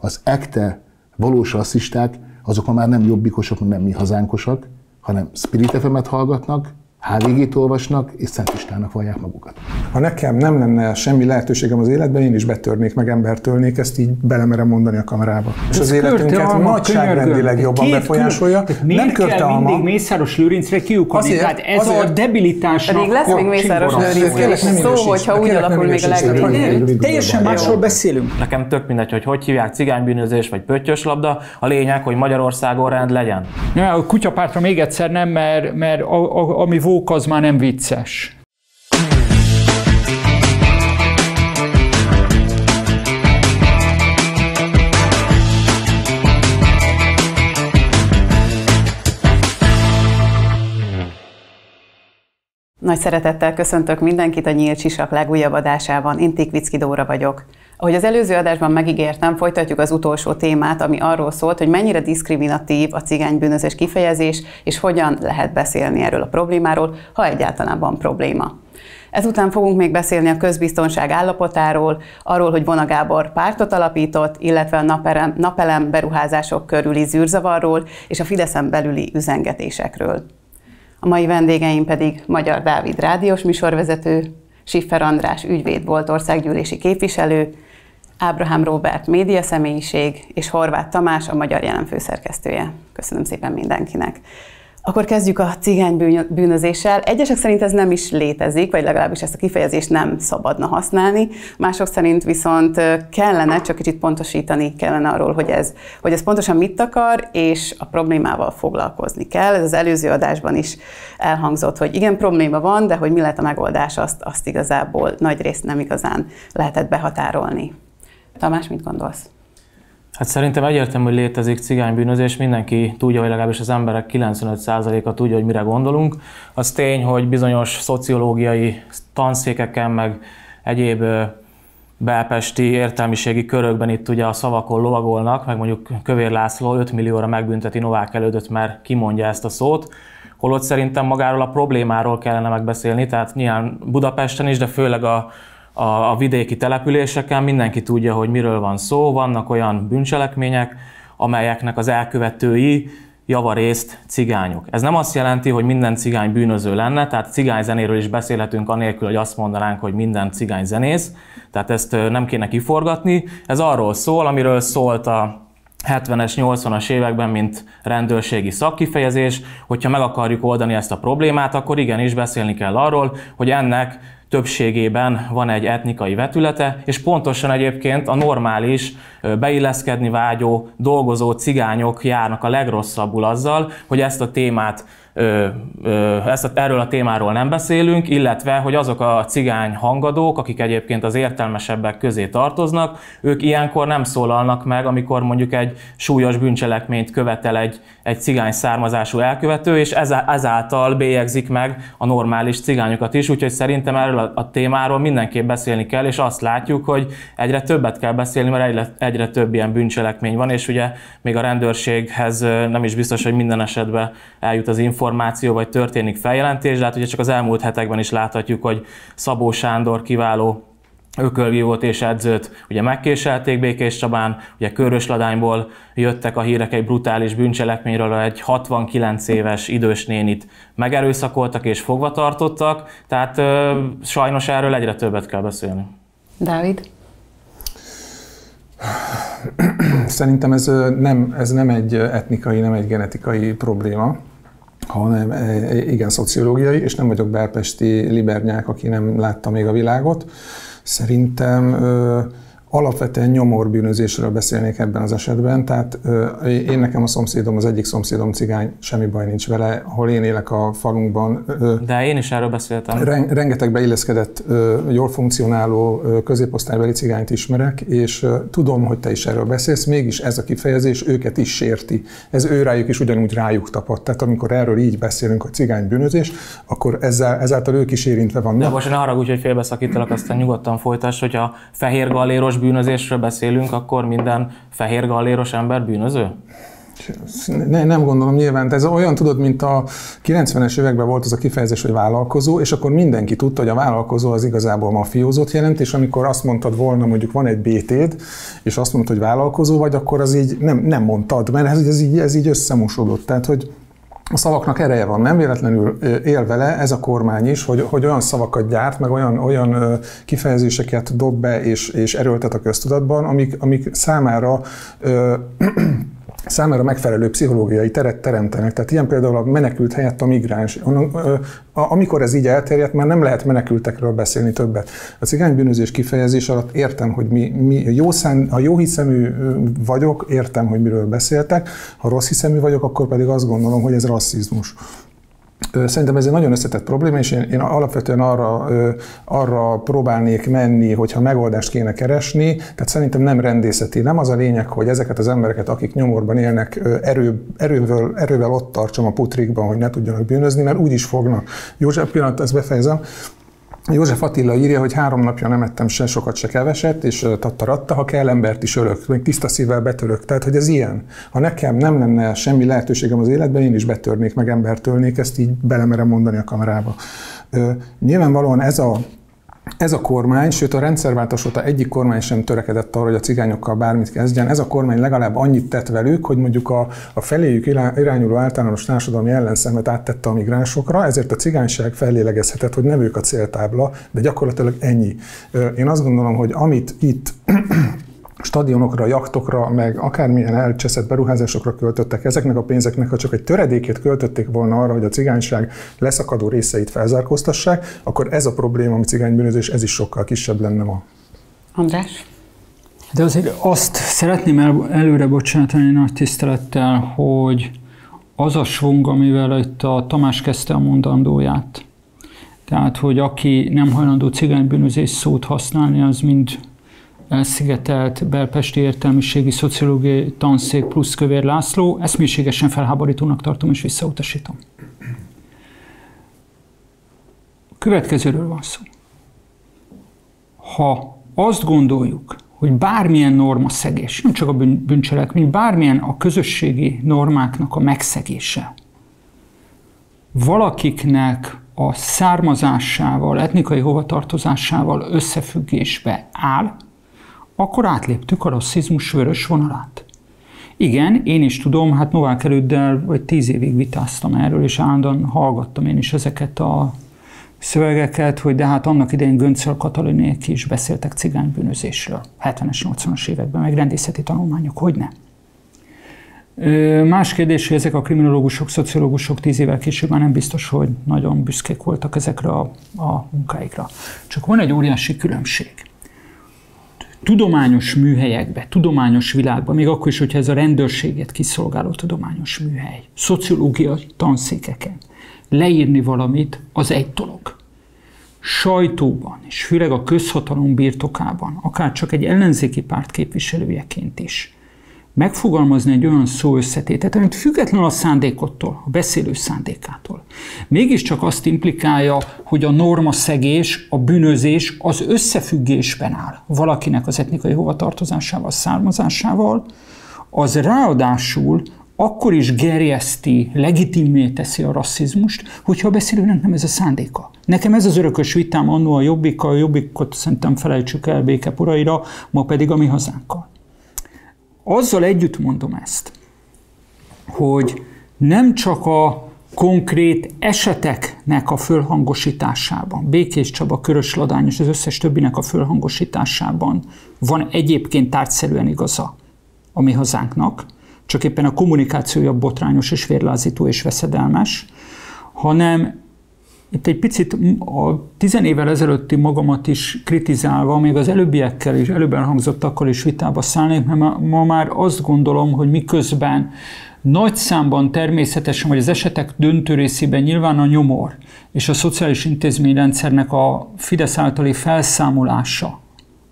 az ekte valós rasszisták, azok ma már nem jobbikosok, nem mi hazánkosak, hanem Spirit FM-et hallgatnak, HVG-t olvasnak, és Szentistának vallják magukat. Ha nekem nem lenne semmi lehetőségem az életben, én is betörnék, meg embertölnék, ezt így belemerem mondani a kamerába. És az életünket nagyságrendileg jobban befolyásolja. Nem körte a mindig Mészáros Lőrincre kiukadni? Tehát ez azért, a debilitás. Pedig lesz még Mészáros Lőrinc szó, hogyha úgy alakul még a legvégén. Teljesen másról beszélünk. Nekem tök mindegy, hogy hogy hívják cigánybűnözés vagy pöttyös labda. A lényeg, hogy Magyarországon rend legyen. Ja, a kutyapártra még egyszer nem, mert, mert ami vók az már nem vicces. Nagy szeretettel köszöntök mindenkit a Nyílt Sisak legújabb adásában. Én Tikvicki Dóra vagyok. Ahogy az előző adásban megígértem, folytatjuk az utolsó témát, ami arról szólt, hogy mennyire diszkriminatív a cigánybűnözés kifejezés, és hogyan lehet beszélni erről a problémáról, ha egyáltalán van probléma. Ezután fogunk még beszélni a közbiztonság állapotáról, arról, hogy Vona Gábor pártot alapított, illetve a napelem, napelem beruházások körüli zűrzavarról és a Fideszen belüli üzengetésekről. A mai vendégeim pedig Magyar Dávid rádiós műsorvezető, Siffer András ügyvéd volt országgyűlési képviselő, Ábrahám Robert média személyiség, és Horváth Tamás a Magyar Jelen főszerkesztője. Köszönöm szépen mindenkinek. Akkor kezdjük a cigány bűnözéssel. Egyesek szerint ez nem is létezik, vagy legalábbis ezt a kifejezést nem szabadna használni. Mások szerint viszont kellene, csak kicsit pontosítani kellene arról, hogy ez, hogy ez pontosan mit akar, és a problémával foglalkozni kell. Ez az előző adásban is elhangzott, hogy igen, probléma van, de hogy mi lehet a megoldás, azt, azt igazából nagy részt nem igazán lehetett behatárolni. Tamás, mit gondolsz? Hát szerintem egyértelmű, hogy létezik cigánybűnözés, mindenki tudja, vagy legalábbis az emberek 95%-a tudja, hogy mire gondolunk. Az tény, hogy bizonyos szociológiai tanszékeken, meg egyéb belpesti értelmiségi körökben itt ugye a szavakon lovagolnak, meg mondjuk Kövér László 5 millióra megbünteti Novák elődöt, mert kimondja ezt a szót, holott szerintem magáról a problémáról kellene megbeszélni, tehát nyilván Budapesten is, de főleg a a, a vidéki településeken mindenki tudja, hogy miről van szó, vannak olyan bűncselekmények, amelyeknek az elkövetői javarészt cigányok. Ez nem azt jelenti, hogy minden cigány bűnöző lenne, tehát cigányzenéről is beszélhetünk anélkül, hogy azt mondanánk, hogy minden cigány zenész, tehát ezt nem kéne kiforgatni. Ez arról szól, amiről szólt a 70-es, 80-as években, mint rendőrségi szakkifejezés, hogyha meg akarjuk oldani ezt a problémát, akkor igenis beszélni kell arról, hogy ennek többségében van egy etnikai vetülete, és pontosan egyébként a normális, beilleszkedni vágyó, dolgozó cigányok járnak a legrosszabbul azzal, hogy ezt a témát ezt a, erről a témáról nem beszélünk, illetve, hogy azok a cigány hangadók, akik egyébként az értelmesebbek közé tartoznak, ők ilyenkor nem szólalnak meg, amikor mondjuk egy súlyos bűncselekményt követel egy, egy cigány származású elkövető, és ezáltal bélyegzik meg a normális cigányokat is, úgyhogy szerintem erről a, témáról mindenképp beszélni kell, és azt látjuk, hogy egyre többet kell beszélni, mert egyre, egyre több ilyen bűncselekmény van, és ugye még a rendőrséghez nem is biztos, hogy minden esetben eljut az információ, vagy történik feljelentés, de hát ugye csak az elmúlt hetekben is láthatjuk, hogy Szabó Sándor kiváló ökölvívót és edzőt ugye megkéselték Békés Csabán, ugye Körösladányból jöttek a hírek egy brutális bűncselekményről, egy 69 éves idős nénit megerőszakoltak és fogva tartottak, tehát ö, sajnos erről egyre többet kell beszélni. Dávid? Szerintem ez nem, ez nem egy etnikai, nem egy genetikai probléma hanem e, e, igen szociológiai, és nem vagyok belpesti libernyák, aki nem látta még a világot. Szerintem Alapvetően nyomorbűnözésről beszélnék ebben az esetben, tehát én nekem a szomszédom, az egyik szomszédom cigány, semmi baj nincs vele, ahol én élek a falunkban. De én is erről beszéltem. Rengeteg beilleszkedett, jól funkcionáló középosztálybeli cigányt ismerek, és tudom, hogy te is erről beszélsz, mégis ez a kifejezés őket is sérti. Ez ő rájuk is ugyanúgy rájuk tapadt. Tehát amikor erről így beszélünk, a cigány bűnözés, akkor ezzel, ezáltal ők is érintve vannak. De most ne haragudj, hogy félbeszakítalak, aztán nyugodtan folytass, hogy a fehér galléros bűnözésről beszélünk, akkor minden fehér galléros ember bűnöző? Ne, nem gondolom nyilván, de ez olyan tudod, mint a 90-es években volt az a kifejezés, hogy vállalkozó, és akkor mindenki tudta, hogy a vállalkozó az igazából mafiózót jelent, és amikor azt mondtad volna, mondjuk van egy BT-d, és azt mondtad, hogy vállalkozó vagy, akkor az így nem, nem mondtad, mert ez, ez, így, ez így összemosodott. Tehát, hogy a szavaknak ereje van, nem véletlenül él vele ez a kormány is, hogy, hogy olyan szavakat gyárt, meg olyan, olyan kifejezéseket dob be és, és erőltet a köztudatban, amik, amik számára ö, számára megfelelő pszichológiai teret teremtenek. Tehát ilyen például a menekült helyett a migráns. Amikor ez így elterjedt, már nem lehet menekültekről beszélni többet. A cigánybűnözés kifejezés alatt értem, hogy mi, mi jó szán, ha jó hiszemű vagyok, értem, hogy miről beszéltek. Ha rossz hiszemű vagyok, akkor pedig azt gondolom, hogy ez rasszizmus. Szerintem ez egy nagyon összetett probléma, és én, én alapvetően arra, arra próbálnék menni, hogyha megoldást kéne keresni. Tehát szerintem nem rendészeti. Nem az a lényeg, hogy ezeket az embereket, akik nyomorban élnek, erő, erővel, erővel ott tartsam a putrikban, hogy ne tudjanak bűnözni, mert úgy is fognak. József, pillanat, ezt befejezem. József Attila írja, hogy három napja nem ettem se sokat, se keveset, és tattaratta, ha kell, embert is ölök, még tiszta szívvel betörök. Tehát, hogy ez ilyen. Ha nekem nem lenne semmi lehetőségem az életben, én is betörnék, meg embert ölnék, ezt így belemerem mondani a kamerába. Nyilvánvalóan ez a ez a kormány, sőt a rendszerváltás óta egyik kormány sem törekedett arra, hogy a cigányokkal bármit kezdjen. Ez a kormány legalább annyit tett velük, hogy mondjuk a, a feléjük irányuló általános társadalmi ellenszemet áttette a migránsokra, ezért a cigányság fellélegezhetett, hogy nem ők a céltábla, de gyakorlatilag ennyi. Én azt gondolom, hogy amit itt stadionokra, jaktokra, meg akármilyen elcseszett beruházásokra költöttek, ezeknek a pénzeknek, ha csak egy töredékét költötték volna arra, hogy a cigányság leszakadó részeit felzárkóztassák, akkor ez a probléma, ami cigánybűnözés, ez is sokkal kisebb lenne ma. András? De azért azt szeretném el, előre bocsátani nagy tisztelettel, hogy az a svung, amivel itt a Tamás kezdte a mondandóját, tehát, hogy aki nem hajlandó cigánybűnözés szót használni, az mind elszigetelt belpesti értelmiségi szociológiai tanszék plusz Kövér László. Ezt mélységesen felháborítónak tartom és visszautasítom. Következőről van szó. Ha azt gondoljuk, hogy bármilyen norma szegés, nem csak a bűncselekmény, bármilyen a közösségi normáknak a megszegése, valakiknek a származásával, etnikai hovatartozásával összefüggésbe áll, akkor átléptük a rasszizmus vörös vonalát. Igen, én is tudom, hát Novák előddel vagy tíz évig vitáztam erről, és állandóan hallgattam én is ezeket a szövegeket, hogy de hát annak idején Göncel Katalinék is beszéltek cigánybűnözésről. 70-es, 80-as években, meg rendészeti tanulmányok, hogy ne. Más kérdés, hogy ezek a kriminológusok, szociológusok tíz évvel később már nem biztos, hogy nagyon büszkék voltak ezekre a, a munkáikra. Csak van egy óriási különbség tudományos műhelyekbe, tudományos világban, még akkor is, hogyha ez a rendőrséget kiszolgáló tudományos műhely, szociológia tanszékeken, leírni valamit, az egy dolog. Sajtóban, és főleg a közhatalom birtokában, akár csak egy ellenzéki párt képviselőjeként is, megfogalmazni egy olyan szó összetétet, amit független a szándékottól, a beszélő szándékától. Mégiscsak azt implikálja, hogy a norma szegés, a bűnözés az összefüggésben áll valakinek az etnikai hovatartozásával, származásával, az ráadásul akkor is gerjeszti, legitimé teszi a rasszizmust, hogyha a beszélőnek nem ez a szándéka. Nekem ez az örökös vitám annó a jobbikkal, a jobbikot szerintem felejtsük el békeporaira, ma pedig a mi hazánkkal. Azzal együtt mondom ezt, hogy nem csak a konkrét eseteknek a fölhangosításában, Békés Csaba, Körös Ladány és az összes többinek a fölhangosításában van egyébként tárgyszerűen igaza a mi hazánknak, csak éppen a kommunikációja botrányos és vérlázító és veszedelmes, hanem itt egy picit a tizen évvel ezelőtti magamat is kritizálva, még az előbbiekkel is, előbb elhangzottakkal is vitába szállnék, mert ma már azt gondolom, hogy miközben nagy számban természetesen, vagy az esetek döntő részében nyilván a nyomor és a szociális intézményrendszernek a Fidesz általi felszámolása,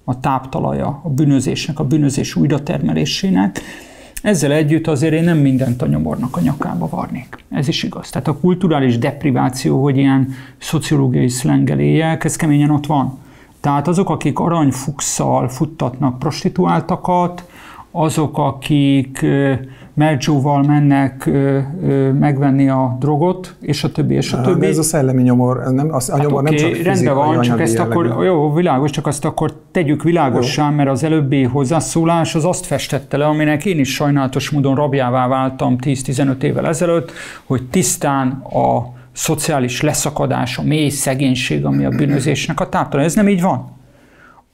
a táptalaja a bűnözésnek, a bűnözés újratermelésének, ezzel együtt azért én nem mindent a nyomornak a nyakába varnék. Ez is igaz. Tehát a kulturális depriváció, hogy ilyen szociológiai szlengel éljek, ez keményen ott van. Tehát azok, akik aranyfukszal futtatnak prostituáltakat, azok, akik Melcsóval mennek ö, ö, megvenni a drogot, és a többi, és a többi. De ez a szellemi nyomor, ez nem, az, a nyomor Hát nem csak fizikai, rendben van, csak ezt jellegű. akkor, jó, világos, csak azt akkor tegyük világossá, mert az előbbi hozzászólás az azt festette le, aminek én is sajnálatos módon rabjává váltam 10-15 évvel ezelőtt, hogy tisztán a szociális leszakadás, a mély szegénység, ami a bűnözésnek a táptalán. Ez nem így van.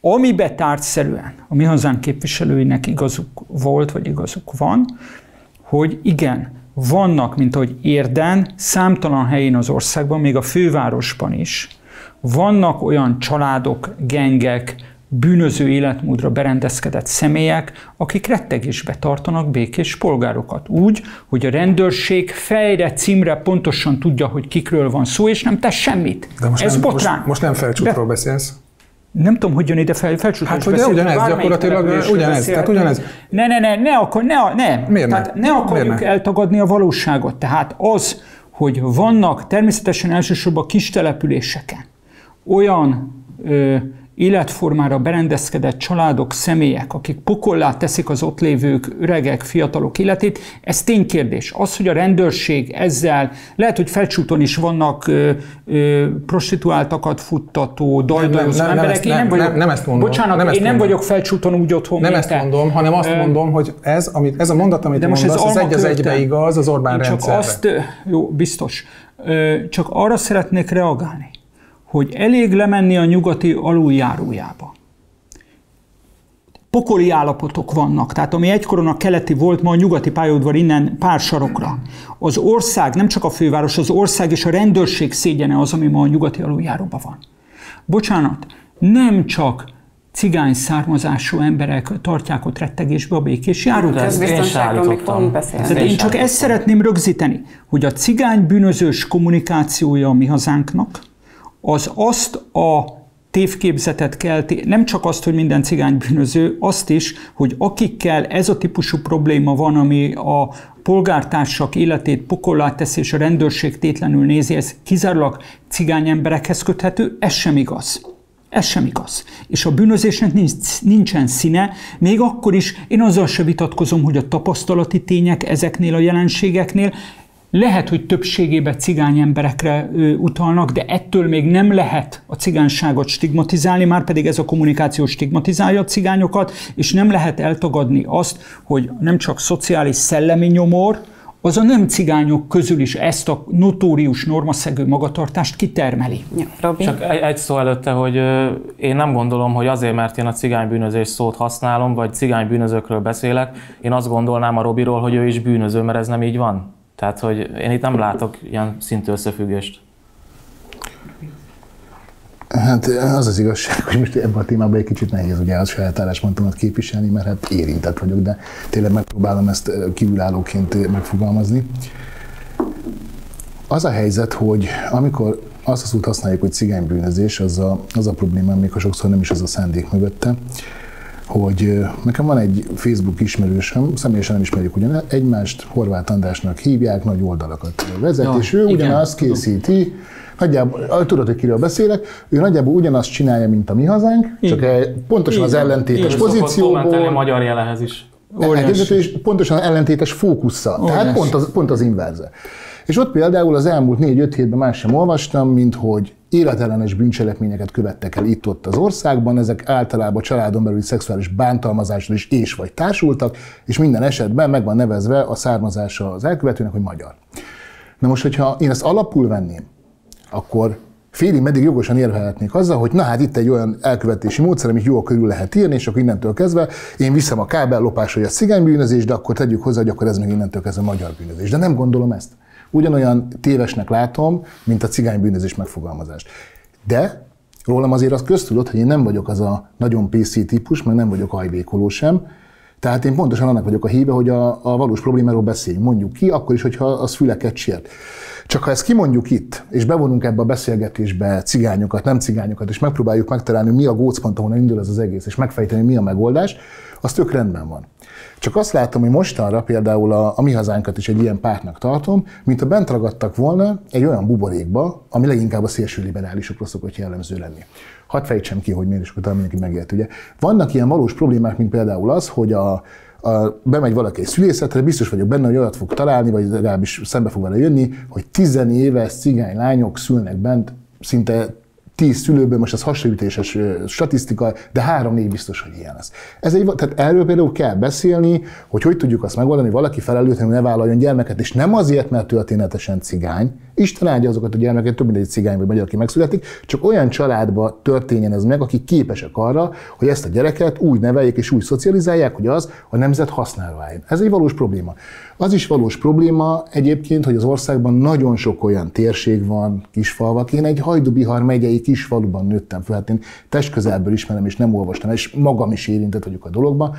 Amibe tárgyszerűen a mi hazánk képviselőinek igazuk volt, vagy igazuk van, hogy igen, vannak, mint ahogy Érden, számtalan helyén az országban, még a fővárosban is, vannak olyan családok, gengek, bűnöző életmódra berendezkedett személyek, akik rettegésbe tartanak békés polgárokat. Úgy, hogy a rendőrség fejre, címre pontosan tudja, hogy kikről van szó, és nem tesz semmit. De most Ez nem, botrány. Most, most nem felcsútról beszélsz. Nem tudom, hogy jön ide fel, felcsútás Hát, hogy de ugyanez, gyakorlatilag ugyanez, tehát ugyanez. Ne, ne, ne, ne, akkor ne, ne. Miért ne? tehát ne akarjuk Miért ne? eltagadni a valóságot. Tehát az, hogy vannak természetesen elsősorban kis településeken olyan ö, életformára berendezkedett családok, személyek, akik pokollá teszik az ott lévők, öregek, fiatalok életét, ez ténykérdés. Az, hogy a rendőrség ezzel, lehet, hogy felcsúton is vannak ö, ö, prostituáltakat futtató, dajdajozó nem, nem, emberek. ezt- én nem, nem, vagyok, nem, nem ezt mondom. Bocsánat, Nem ezt én nem mondom. vagyok felcsúton úgy otthon, Nem ezt te. mondom, hanem azt mondom, hogy ez, amit, ez a mondat, amit de most ez mondasz, az alma egy az egybe igaz az Orbán Én csak rendszerre. azt, jó, biztos. Csak arra szeretnék reagálni, hogy elég lemenni a nyugati aluljárójába. Pokoli állapotok vannak, tehát ami egykoron a keleti volt, ma a nyugati pályaudvar innen pár sarokra. Az ország, nem csak a főváros, az ország és a rendőrség szégyene az, ami ma a nyugati aluljáróban van. Bocsánat, nem csak cigány származású emberek tartják ott rettegésbe a békés se Közbiztonságról még fogunk beszélni. Tehát én csak ezt szeretném rögzíteni, hogy a cigány bűnözős kommunikációja a mi hazánknak, az azt a tévképzetet kelti, nem csak azt, hogy minden cigány bűnöző, azt is, hogy akikkel ez a típusú probléma van, ami a polgártársak életét pokollá teszi, és a rendőrség tétlenül nézi, ez kizárólag cigány emberekhez köthető, ez sem igaz. Ez sem igaz. És a bűnözésnek nincs, nincsen színe, még akkor is én azzal se vitatkozom, hogy a tapasztalati tények ezeknél a jelenségeknél lehet, hogy többségében cigány emberekre ö, utalnak, de ettől még nem lehet a cigányságot stigmatizálni, már pedig ez a kommunikáció stigmatizálja a cigányokat, és nem lehet eltagadni azt, hogy nem csak szociális szellemi nyomor, az a nem cigányok közül is ezt a notórius normaszegő magatartást kitermeli. Ja, Robi? Csak egy, egy szó előtte, hogy ö, én nem gondolom, hogy azért, mert én a cigánybűnözés szót használom, vagy cigánybűnözőkről beszélek, én azt gondolnám a Robiról, hogy ő is bűnöző, mert ez nem így van. Tehát, hogy én itt nem látok ilyen szintű összefüggést. Hát az az igazság, hogy most ebben a témában egy kicsit nehéz ugye a saját álláspontomat képviselni, mert hát érintett vagyok, de tényleg megpróbálom ezt ö, kívülállóként ö, megfogalmazni. Az a helyzet, hogy amikor azt az út használjuk, hogy cigánybűnözés, az a, az a probléma, még ha sokszor nem is az a szándék mögötte, hogy nekem van egy Facebook ismerősöm, személyesen nem ismerjük ugyan egymást, Horváth Andrásnak hívják, nagy oldalakat vezet, Ja, és ő igen, ugyanazt tudom. készíti, nagyjából, tudod, hogy kiről beszélek, ő nagyjából ugyanazt csinálja, mint a mi hazánk, csak Igen. egy- pontosan az Igen. ellentétes Igen. Szokott a pozícióból, magyar jelehez is. Óriási. és pontosan ellentétes fókusszal. Tehát Óriási. pont az, pont az inverze. És ott például az elmúlt négy-öt hétben más sem olvastam, mint hogy életellenes bűncselekményeket követtek el itt-ott az országban, ezek általában családon belüli szexuális bántalmazásról is és vagy társultak, és minden esetben meg van nevezve a származása az elkövetőnek, hogy magyar. Na most, hogyha én ezt alapul venném, akkor félig meddig jogosan érvelhetnék azzal, hogy na hát itt egy olyan elkövetési módszer, amit jól körül lehet írni, és akkor innentől kezdve én viszem a kábellopás, hogy a cigánybűnözés, de akkor tegyük hozzá, hogy akkor ez meg innentől kezdve magyar bűnözés. De nem gondolom ezt. Ugyanolyan tévesnek látom, mint a cigánybűnözés megfogalmazást. De rólam azért azt köztudott, hogy én nem vagyok az a nagyon PC típus, meg nem vagyok ajvékoló sem, tehát én pontosan annak vagyok a híve, hogy a, a valós problémáról beszéljünk, mondjuk ki, akkor is, hogyha az füleket sért. Csak ha ezt kimondjuk itt, és bevonunk ebbe a beszélgetésbe cigányokat, nem cigányokat, és megpróbáljuk megtalálni, mi a gócpont, ahonnan indul ez az egész, és megfejteni, mi a megoldás, az tök rendben van. Csak azt látom, hogy mostanra például a, a mi hazánkat is egy ilyen pártnak tartom, mint a bent ragadtak volna egy olyan buborékba, ami leginkább a szélső liberálisokra szokott jellemző lenni. Hadd fejtsem ki, hogy miért is akkor mindenki megért. Ugye vannak ilyen valós problémák, mint például az, hogy a, a, bemegy valaki egy szülészetre, biztos vagyok benne, hogy olyat fog találni, vagy legalábbis szembe fog vele jönni, hogy tizenéves cigány lányok szülnek bent szinte tíz szülőből, most ez hasonlítéses statisztika, de három-négy biztos, hogy ilyen lesz. Ez egy, tehát erről például kell beszélni, hogy hogy tudjuk azt megoldani, hogy valaki felelőtlenül ne vállaljon gyermeket, és nem azért, mert történetesen cigány, Isten áldja azokat a gyermekeket, több mint egy cigány vagy magyar, aki megszületik, csak olyan családba történjen ez meg, akik képesek arra, hogy ezt a gyereket úgy neveljék és úgy szocializálják, hogy az a nemzet használva. Ez egy valós probléma. Az is valós probléma egyébként, hogy az országban nagyon sok olyan térség van, kisfalvak. Én egy Hajdubihar megyei kisfaluban nőttem fel, hát én testközelből ismerem, és nem olvastam, és magam is érintett vagyok a dologban,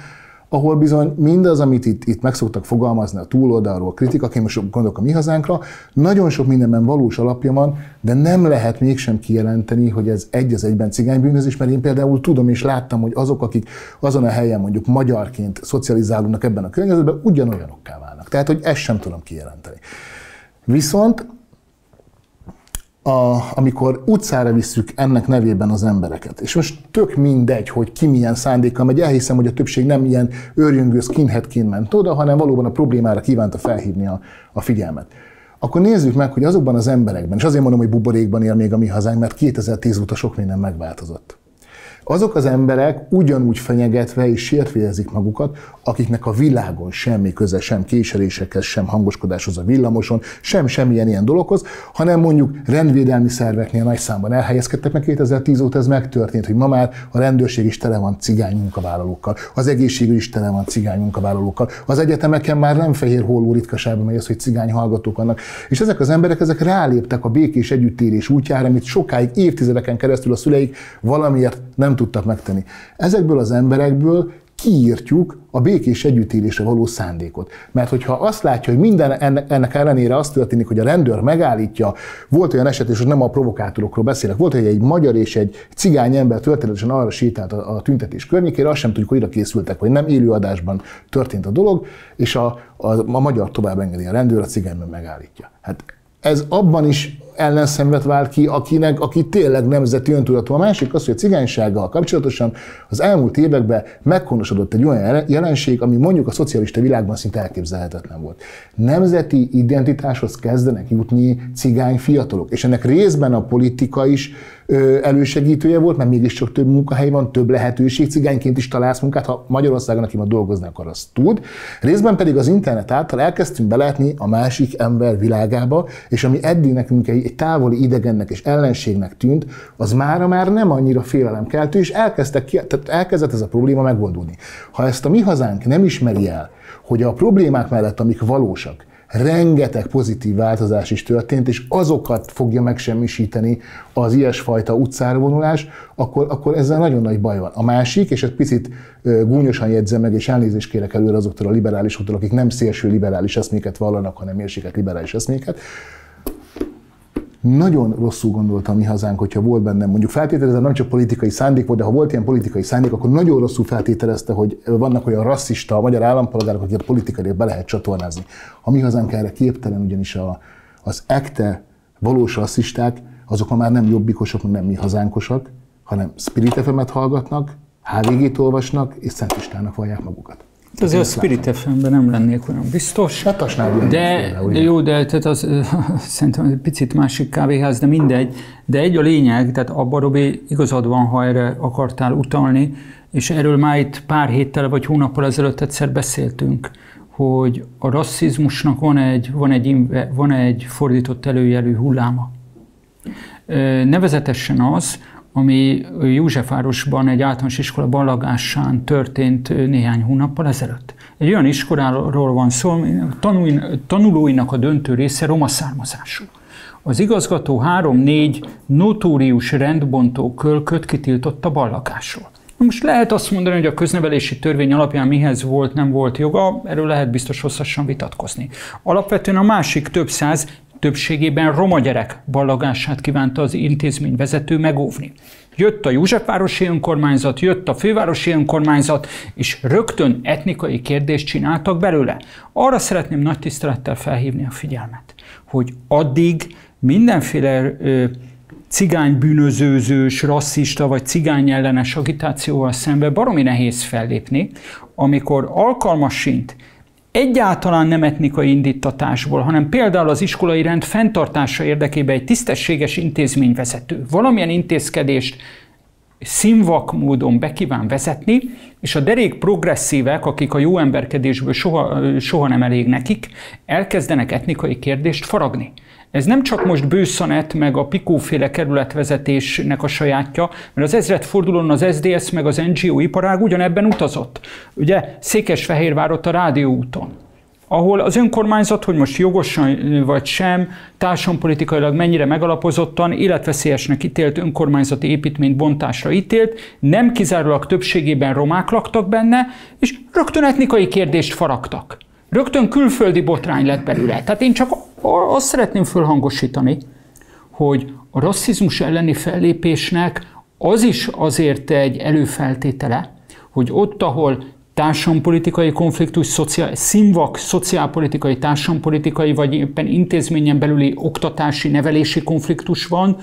ahol bizony mindaz, amit itt, itt meg szoktak fogalmazni a túloldalról, kritikaként, most gondolok a mi hazánkra, nagyon sok mindenben valós alapja van, de nem lehet mégsem kijelenteni, hogy ez egy az egyben cigánybűnözés, mert én például tudom és láttam, hogy azok, akik azon a helyen mondjuk magyarként szocializálódnak ebben a környezetben, ugyanolyanokká válnak. Tehát, hogy ezt sem tudom kijelenteni. Viszont a, amikor utcára visszük ennek nevében az embereket. És most tök mindegy, hogy ki milyen szándékkal megy, elhiszem, hogy a többség nem ilyen őrjöngő skinheadként ment oda, hanem valóban a problémára kívánta felhívni a, a figyelmet. Akkor nézzük meg, hogy azokban az emberekben, és azért mondom, hogy buborékban él még a mi hazánk, mert 2010 óta sok minden megváltozott. Azok az emberek ugyanúgy fenyegetve és sértve érzik magukat, akiknek a világon semmi köze, sem késelésekhez, sem hangoskodáshoz a villamoson, sem semmilyen ilyen dologhoz, hanem mondjuk rendvédelmi szerveknél nagy számban elhelyezkedtek, mert 2010 óta ez megtörtént, hogy ma már a rendőrség is tele van cigány munkavállalókkal, az egészségügy is tele van cigány munkavállalókkal, az egyetemeken már nem fehér holló ritkaságban megy az, hogy cigány hallgatók vannak. És ezek az emberek ezek ráléptek a békés együttélés útjára, amit sokáig, évtizedeken keresztül a szüleik valamiért nem nem tudtak megtenni. Ezekből az emberekből kiírtjuk a békés együttélésre való szándékot. Mert hogyha azt látja, hogy minden ennek ellenére az történik, hogy a rendőr megállítja, volt olyan eset, és nem a provokátorokról beszélek, volt, hogy egy magyar és egy cigány ember történetesen arra sétált a, a tüntetés környékére, azt sem tudjuk, hogy oda készültek, vagy nem élőadásban történt a dolog, és a, a, a magyar tovább engedi a rendőr, a cigányban megállítja. Hát ez abban is ellenszenvet vált ki, akinek, aki tényleg nemzeti öntudatú. A másik az, hogy a cigánysággal kapcsolatosan az elmúlt években meghonosodott egy olyan jelenség, ami mondjuk a szocialista világban szinte elképzelhetetlen volt. Nemzeti identitáshoz kezdenek jutni cigány fiatalok, és ennek részben a politika is elősegítője volt, mert mégiscsak több munkahely van, több lehetőség, cigányként is találsz munkát, ha Magyarországon, aki ma dolgozni akar, az tud. Részben pedig az internet által elkezdtünk belátni a másik ember világába, és ami eddig nekünk egy, egy távoli idegennek és ellenségnek tűnt, az mára már nem annyira félelemkeltő, és elkezdtek ki, tehát elkezdett ez a probléma megoldódni. Ha ezt a mi hazánk nem ismeri el, hogy a problémák mellett, amik valósak, rengeteg pozitív változás is történt, és azokat fogja megsemmisíteni az ilyesfajta utcára vonulás, akkor, akkor ezzel nagyon nagy baj van. A másik, és egy picit gúnyosan jegyzem meg, és elnézést kérek előre azoktól a liberálisoktól, akik nem szélső liberális eszméket vallanak, hanem mérséket liberális eszméket, nagyon rosszul gondolta a mi hazánk, hogyha volt bennem, mondjuk feltételezve nem csak politikai szándék volt, de ha volt ilyen politikai szándék, akkor nagyon rosszul feltételezte, hogy vannak olyan rasszista magyar állampolgárok, akiket politikai be lehet csatornázni. A mi hazánk erre képtelen, ugyanis a, az ekte valós rasszisták, azok ma már nem jobbikosok, nem mi hazánkosak, hanem Spirit hallgatnak, HVG-t olvasnak, és Szent Istának vallják magukat. Azért a Spirit fm nem lennék olyan biztos. Hát a de, de jó, de tehát az, szerintem egy picit másik kávéház, de mindegy. De egy a lényeg, tehát abban Robi igazad van, ha erre akartál utalni, és erről már itt pár héttel vagy hónappal ezelőtt egyszer beszéltünk, hogy a rasszizmusnak van egy, van egy, van egy fordított előjelű hulláma. Nevezetesen az, ami Józsefvárosban egy általános iskola ballagásán történt néhány hónappal ezelőtt. Egy olyan iskoláról van szó, tanulóinak a döntő része roma származású. Az igazgató három-négy notórius rendbontó kölköt kitiltott a ballagásról. Most lehet azt mondani, hogy a köznevelési törvény alapján mihez volt, nem volt joga, erről lehet biztos hosszasan vitatkozni. Alapvetően a másik több száz többségében roma gyerek ballagását kívánta az intézmény vezető megóvni. Jött a Józsefvárosi önkormányzat, jött a fővárosi önkormányzat, és rögtön etnikai kérdést csináltak belőle. Arra szeretném nagy tisztelettel felhívni a figyelmet, hogy addig mindenféle ö, cigány bűnözőzős, rasszista vagy cigány ellenes agitációval szemben baromi nehéz fellépni, amikor alkalmasint egyáltalán nem etnikai indítatásból, hanem például az iskolai rend fenntartása érdekében egy tisztességes intézményvezető valamilyen intézkedést színvak módon bekíván vezetni, és a derék progresszívek, akik a jó emberkedésből soha, soha nem elég nekik, elkezdenek etnikai kérdést faragni. Ez nem csak most bőszanet, meg a Pikóféle kerületvezetésnek a sajátja, mert az ezredfordulón az SDS meg az NGO iparág ugyanebben utazott. Ugye Székesfehérvárot a rádióúton ahol az önkormányzat, hogy most jogosan vagy sem, társadalompolitikailag mennyire megalapozottan, életveszélyesnek ítélt önkormányzati építményt bontásra ítélt, nem kizárólag többségében romák laktak benne, és rögtön etnikai kérdést faragtak. Rögtön külföldi botrány lett belőle. Tehát én csak azt szeretném fölhangosítani, hogy a rasszizmus elleni fellépésnek az is azért egy előfeltétele, hogy ott, ahol társadalompolitikai konfliktus, szociál, színvak, szociálpolitikai, társadalompolitikai, vagy éppen intézményen belüli oktatási, nevelési konfliktus van,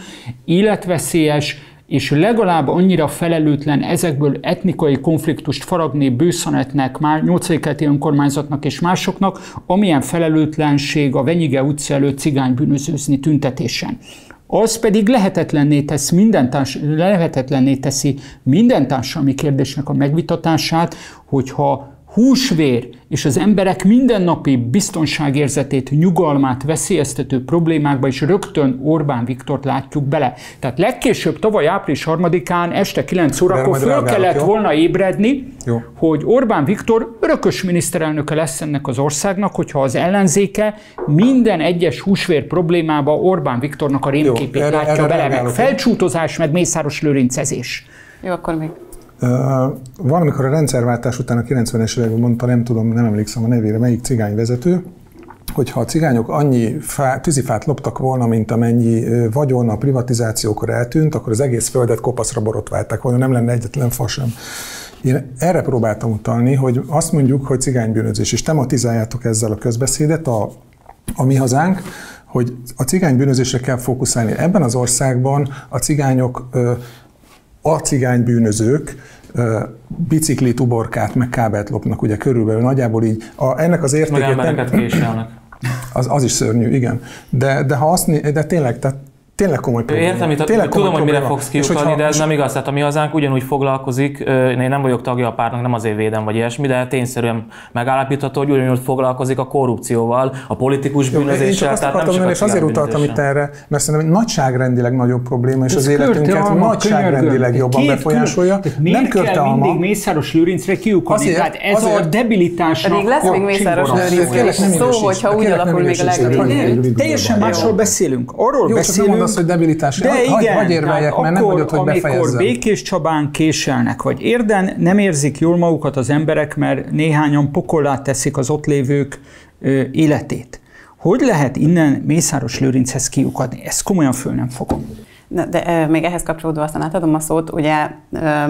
életveszélyes, és legalább annyira felelőtlen ezekből etnikai konfliktust faragni bőszanetnek, már 8. önkormányzatnak és másoknak, amilyen felelőtlenség a Venyige utca előtt cigány bűnözőzni tüntetésen. Az pedig lehetetlenné, tesz minden társ, lehetetlenné teszi minden társadalmi kérdésnek a megvitatását, hogyha húsvér és az emberek mindennapi biztonságérzetét, nyugalmát veszélyeztető problémákba is rögtön Orbán Viktort látjuk bele. Tehát legkésőbb tavaly április 3-án este 9 órakor föl kellett jó? volna ébredni, jó. hogy Orbán Viktor örökös miniszterelnöke lesz ennek az országnak, hogyha az ellenzéke minden egyes húsvér problémába Orbán Viktornak a rémképét jó, látja erre, bele, meg felcsútozás, meg Mészáros lőrincezés. Jó, akkor még Valamikor a rendszerváltás után a 90-es években mondta, nem tudom, nem emlékszem a nevére, melyik cigányvezető, hogyha a cigányok annyi fá, tűzifát loptak volna, mint amennyi vagyon a privatizációkor eltűnt, akkor az egész földet kopaszra borotválták volna, nem lenne egyetlen fa sem. Én erre próbáltam utalni, hogy azt mondjuk, hogy cigánybűnözés, és tematizáljátok ezzel a közbeszédet, a, a mi hazánk, hogy a cigánybűnözésre kell fókuszálni. Ebben az országban a cigányok a cigány bűnözők bicikli tuborkát, meg kábelt lopnak, ugye körülbelül nagyjából így. A, ennek az értékét nem... Az, az is szörnyű, igen. De, de ha azt, de tényleg, tehát tényleg komoly probléma. Értem, itt tényleg tudom, hogy mire fogsz kiukadni, de ez nem igaz. Tehát a mi hazánk ugyanúgy foglalkozik, én nem vagyok tagja a pártnak, nem azért védem vagy ilyesmi, de tényszerűen megállapítható, hogy ugyanúgy foglalkozik a korrupcióval, a politikus bűnözéssel. Tehát nem csak és azért utaltam itt erre, mert szerintem nagyságrendileg nagyobb probléma, és az életünket nagyságrendileg jobban befolyásolja. Nem körte alma. mindig Mészáros Lőrincre kiukadni? Tehát ez a debilitásnak Még lesz még Mészáros Lőrinc szó, hogyha úgy alakul még a legjobb. Teljesen másról beszélünk. Arról beszélünk, az, hogy debilitás. De hagy, igen, hagy érveljek, mert nem vagyok, hogy befejezzem. Amikor Békés Csabán késelnek, vagy érden nem érzik jól magukat az emberek, mert néhányan pokollá teszik az ott lévők ö, életét. Hogy lehet innen Mészáros Lőrinchez kiukadni? Ezt komolyan föl nem fogom. De, de még ehhez kapcsolódva aztán átadom a szót. Ugye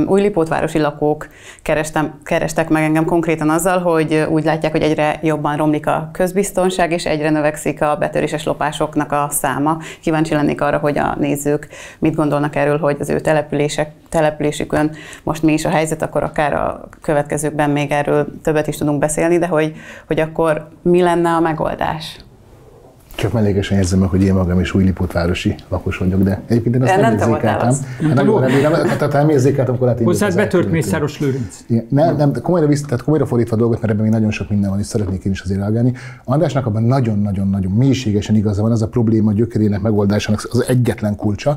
újlipótvárosi lakók kerestem, kerestek meg engem konkrétan azzal, hogy úgy látják, hogy egyre jobban romlik a közbiztonság, és egyre növekszik a betöréses lopásoknak a száma. Kíváncsi lennék arra, hogy a nézők mit gondolnak erről, hogy az ő települések, településükön most mi is a helyzet, akkor akár a következőkben még erről többet is tudunk beszélni, de hogy, hogy akkor mi lenne a megoldás? Csak mellékesen érzem meg, hogy én magam is új városi lakos vagyok, de egyébként én azt nem, nem érzékeltem. Hát nagyon remélem, hát nem érzékeltem, akkor lehet Hozzád betört Mészáros Lőrinc. Nem, nem, komolyra, visz, tehát komolyra fordítva a dolgot, mert ebben még nagyon sok minden van, és szeretnék én is azért reagálni. Andrásnak abban nagyon-nagyon-nagyon mélységesen igaza van, az a probléma gyökerének megoldásának az egyetlen kulcsa,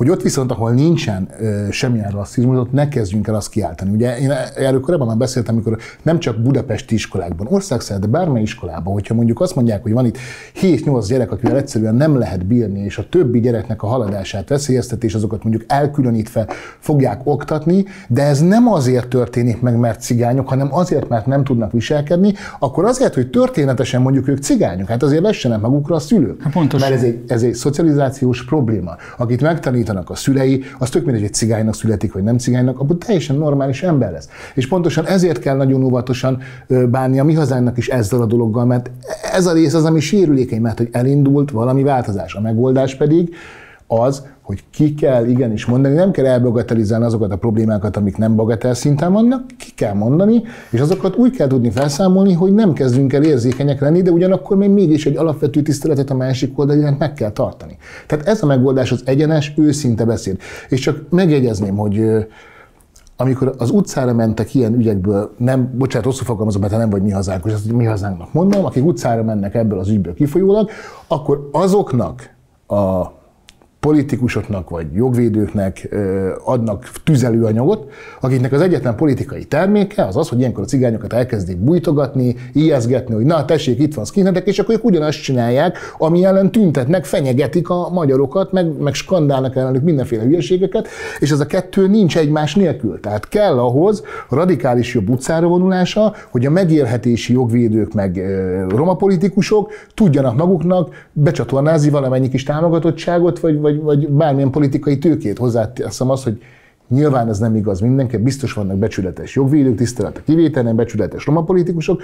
hogy ott viszont, ahol nincsen ö, semmilyen rasszizmus, ott ne kezdjünk el azt kiáltani. Ugye én erről korábban már beszéltem, amikor nem csak budapesti iskolákban, országszerte, bármely iskolában, hogyha mondjuk azt mondják, hogy van itt 7-8 gyerek, akivel egyszerűen nem lehet bírni, és a többi gyereknek a haladását veszélyezteti, és azokat mondjuk elkülönítve fogják oktatni, de ez nem azért történik meg, mert cigányok, hanem azért, mert nem tudnak viselkedni, akkor azért, hogy történetesen mondjuk ők cigányok, hát azért vessenek magukra a szülők. Hát pontosan. Mert ez egy, ez egy szocializációs probléma. Akit megtanít számítanak a szülei, az tök mindegy, hogy cigánynak születik, vagy nem cigánynak, abban teljesen normális ember lesz. És pontosan ezért kell nagyon óvatosan bánni a mi hazánknak is ezzel a dologgal, mert ez a rész az, ami sérülékeny, mert hogy elindult valami változás. A megoldás pedig az, hogy ki kell igenis mondani, nem kell elbagatelizálni azokat a problémákat, amik nem bagatel szinten vannak, ki kell mondani, és azokat úgy kell tudni felszámolni, hogy nem kezdünk el érzékenyek lenni, de ugyanakkor még mégis egy alapvető tiszteletet a másik oldalán meg kell tartani. Tehát ez a megoldás az egyenes, őszinte beszéd. És csak megjegyezném, hogy amikor az utcára mentek ilyen ügyekből, nem, bocsánat, rosszul fogalmazom, mert nem vagy mi hazánkos, ezt mi hazánknak mondom, akik utcára mennek ebből az ügyből kifolyólag, akkor azoknak a politikusoknak vagy jogvédőknek adnak tüzelőanyagot, akiknek az egyetlen politikai terméke az az, hogy ilyenkor a cigányokat elkezdik bújtogatni, ijeszgetni, hogy na tessék, itt van skinheadek, és akkor ők ugyanazt csinálják, ami ellen tüntetnek, fenyegetik a magyarokat, meg, meg skandálnak ellenük mindenféle hülyeségeket, és ez a kettő nincs egymás nélkül. Tehát kell ahhoz radikális jobb utcára vonulása, hogy a megélhetési jogvédők meg roma politikusok tudjanak maguknak becsatornázni valamennyi kis támogatottságot, vagy, vagy vagy, vagy bármilyen politikai tőkét hozzáteszem az, hogy Nyilván ez nem igaz mindenki, biztos vannak becsületes jogvédők, tisztelet a kivételen, becsületes roma politikusok,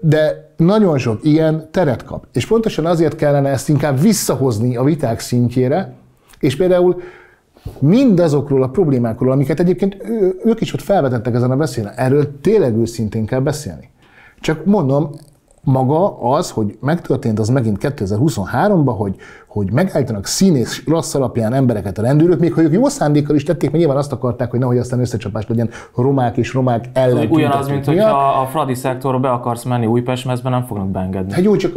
de nagyon sok ilyen teret kap. És pontosan azért kellene ezt inkább visszahozni a viták szintjére, és például mindazokról a problémákról, amiket egyébként ők is ott felvetettek ezen a beszélen, erről tényleg őszintén kell beszélni. Csak mondom, maga az, hogy megtörtént az megint 2023-ban, hogy, hogy megállítanak színész rassz alapján embereket a rendőrök, még ha ők jó szándékkal is tették, mert nyilván azt akarták, hogy nehogy aztán összecsapás legyen romák és romák ellen. Ugyanaz, mint hogy a Fradi szektorba be akarsz menni Újpest mezben, nem fognak beengedni. Hát jó, csak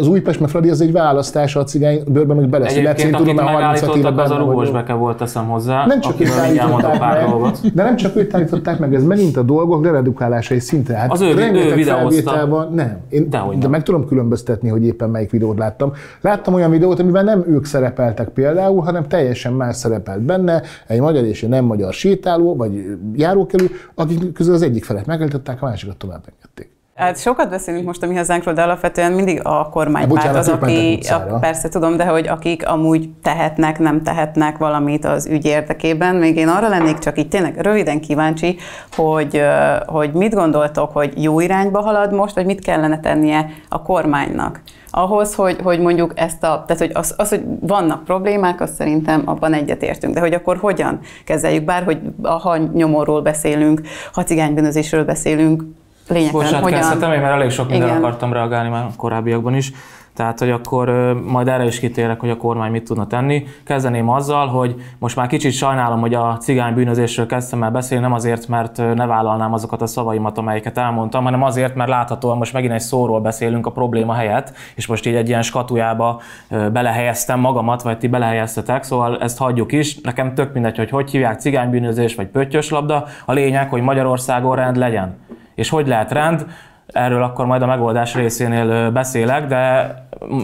az Újpest, mert Fradi az egy választás, a cigány bőrben meg beleszületsz. Én tudom, mert 36 éve az a rugós beke volt, teszem hozzá. Nem csak őt állították meg, de nem csak őt állították meg, ez megint a dolgok leredukálása egy szintre. Hát az ő, ő videózta. Nem, én, de, de meg tudom különböztetni, hogy éppen melyik videót láttam. Láttam olyan videót, amiben nem ők szerepeltek például, hanem teljesen más szerepelt benne, egy magyar és egy nem magyar sétáló, vagy járókelő, akik közül az egyik felet megállították, a másikat tovább engedték. Hát sokat beszélünk most a mi hazánkról, de alapvetően mindig a kormánypárt az, aki, a, persze tudom, de hogy akik amúgy tehetnek, nem tehetnek valamit az ügy érdekében. Még én arra lennék csak így tényleg röviden kíváncsi, hogy, hogy mit gondoltok, hogy jó irányba halad most, vagy mit kellene tennie a kormánynak ahhoz, hogy, hogy mondjuk ezt a, tehát hogy az, az, hogy vannak problémák, azt szerintem abban egyetértünk, de hogy akkor hogyan kezeljük, bár hogy ha nyomorról beszélünk, ha cigánybűnözésről beszélünk, lényegtelen, Bocsánat, hogyan... kezdhetem, mert elég sok minden akartam reagálni már korábbiakban is. Tehát, hogy akkor majd erre is kitérek, hogy a kormány mit tudna tenni. Kezdeném azzal, hogy most már kicsit sajnálom, hogy a cigány bűnözésről kezdtem el beszélni, nem azért, mert ne vállalnám azokat a szavaimat, amelyeket elmondtam, hanem azért, mert láthatóan most megint egy szóról beszélünk a probléma helyett, és most így egy ilyen skatujába belehelyeztem magamat, vagy ti belehelyeztetek, szóval ezt hagyjuk is. Nekem tök mindegy, hogy hogy hívják cigánybűnözés vagy pöttyös labda. A lényeg, hogy Magyarországon rend legyen. És hogy lehet rend? Erről akkor majd a megoldás részénél beszélek, de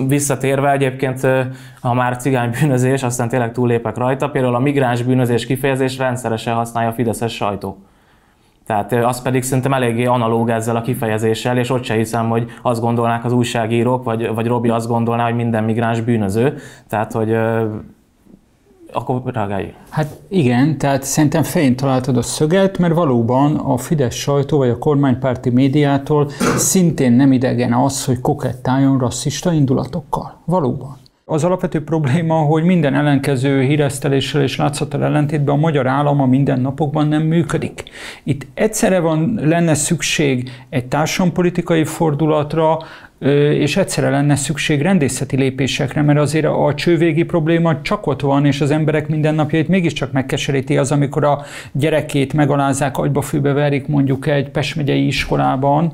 visszatérve egyébként, ha már cigánybűnözés, aztán tényleg túllépek rajta, például a migráns bűnözés kifejezés rendszeresen használja a Fideszes sajtó. Tehát az pedig szerintem eléggé analóg ezzel a kifejezéssel, és ott se hiszem, hogy azt gondolnák az újságírók, vagy, vagy Robi azt gondolná, hogy minden migráns bűnöző. Tehát, hogy akkor reagálj. Hát igen, tehát szerintem fején találtad a szöget, mert valóban a Fidesz sajtó vagy a kormánypárti médiától szintén nem idegen az, hogy kokettáljon rasszista indulatokkal. Valóban. Az alapvető probléma, hogy minden ellenkező híreszteléssel és látszattal ellentétben a magyar állam a mindennapokban nem működik. Itt egyszerre van, lenne szükség egy társadalompolitikai fordulatra, és egyszerre lenne szükség rendészeti lépésekre, mert azért a csővégi probléma csak ott van, és az emberek mindennapjait mégiscsak megkeseríti az, amikor a gyerekét megalázzák, agyba fűbe verik mondjuk egy pesmegyei iskolában,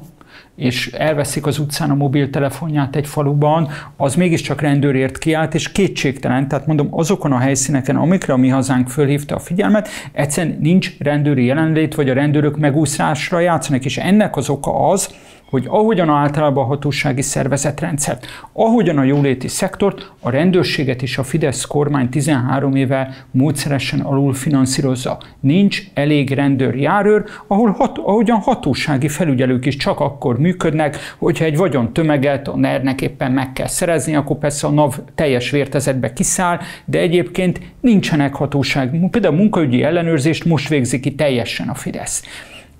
és elveszik az utcán a mobiltelefonját egy faluban, az mégiscsak rendőrért kiállt, és kétségtelen, tehát mondom, azokon a helyszíneken, amikre a mi hazánk fölhívta a figyelmet, egyszerűen nincs rendőri jelenlét, vagy a rendőrök megúszásra játszanak, és ennek az oka az, hogy ahogyan általában a hatósági szervezetrendszert, ahogyan a jóléti szektort, a rendőrséget is a Fidesz kormány 13 éve módszeresen alul finanszírozza. Nincs elég rendőr járőr, ahol hat, ahogyan hatósági felügyelők is csak akkor működnek, hogyha egy vagyon tömeget a ner éppen meg kell szerezni, akkor persze a NAV teljes vértezetbe kiszáll, de egyébként nincsenek hatóság. Például a munkaügyi ellenőrzést most végzi ki teljesen a Fidesz.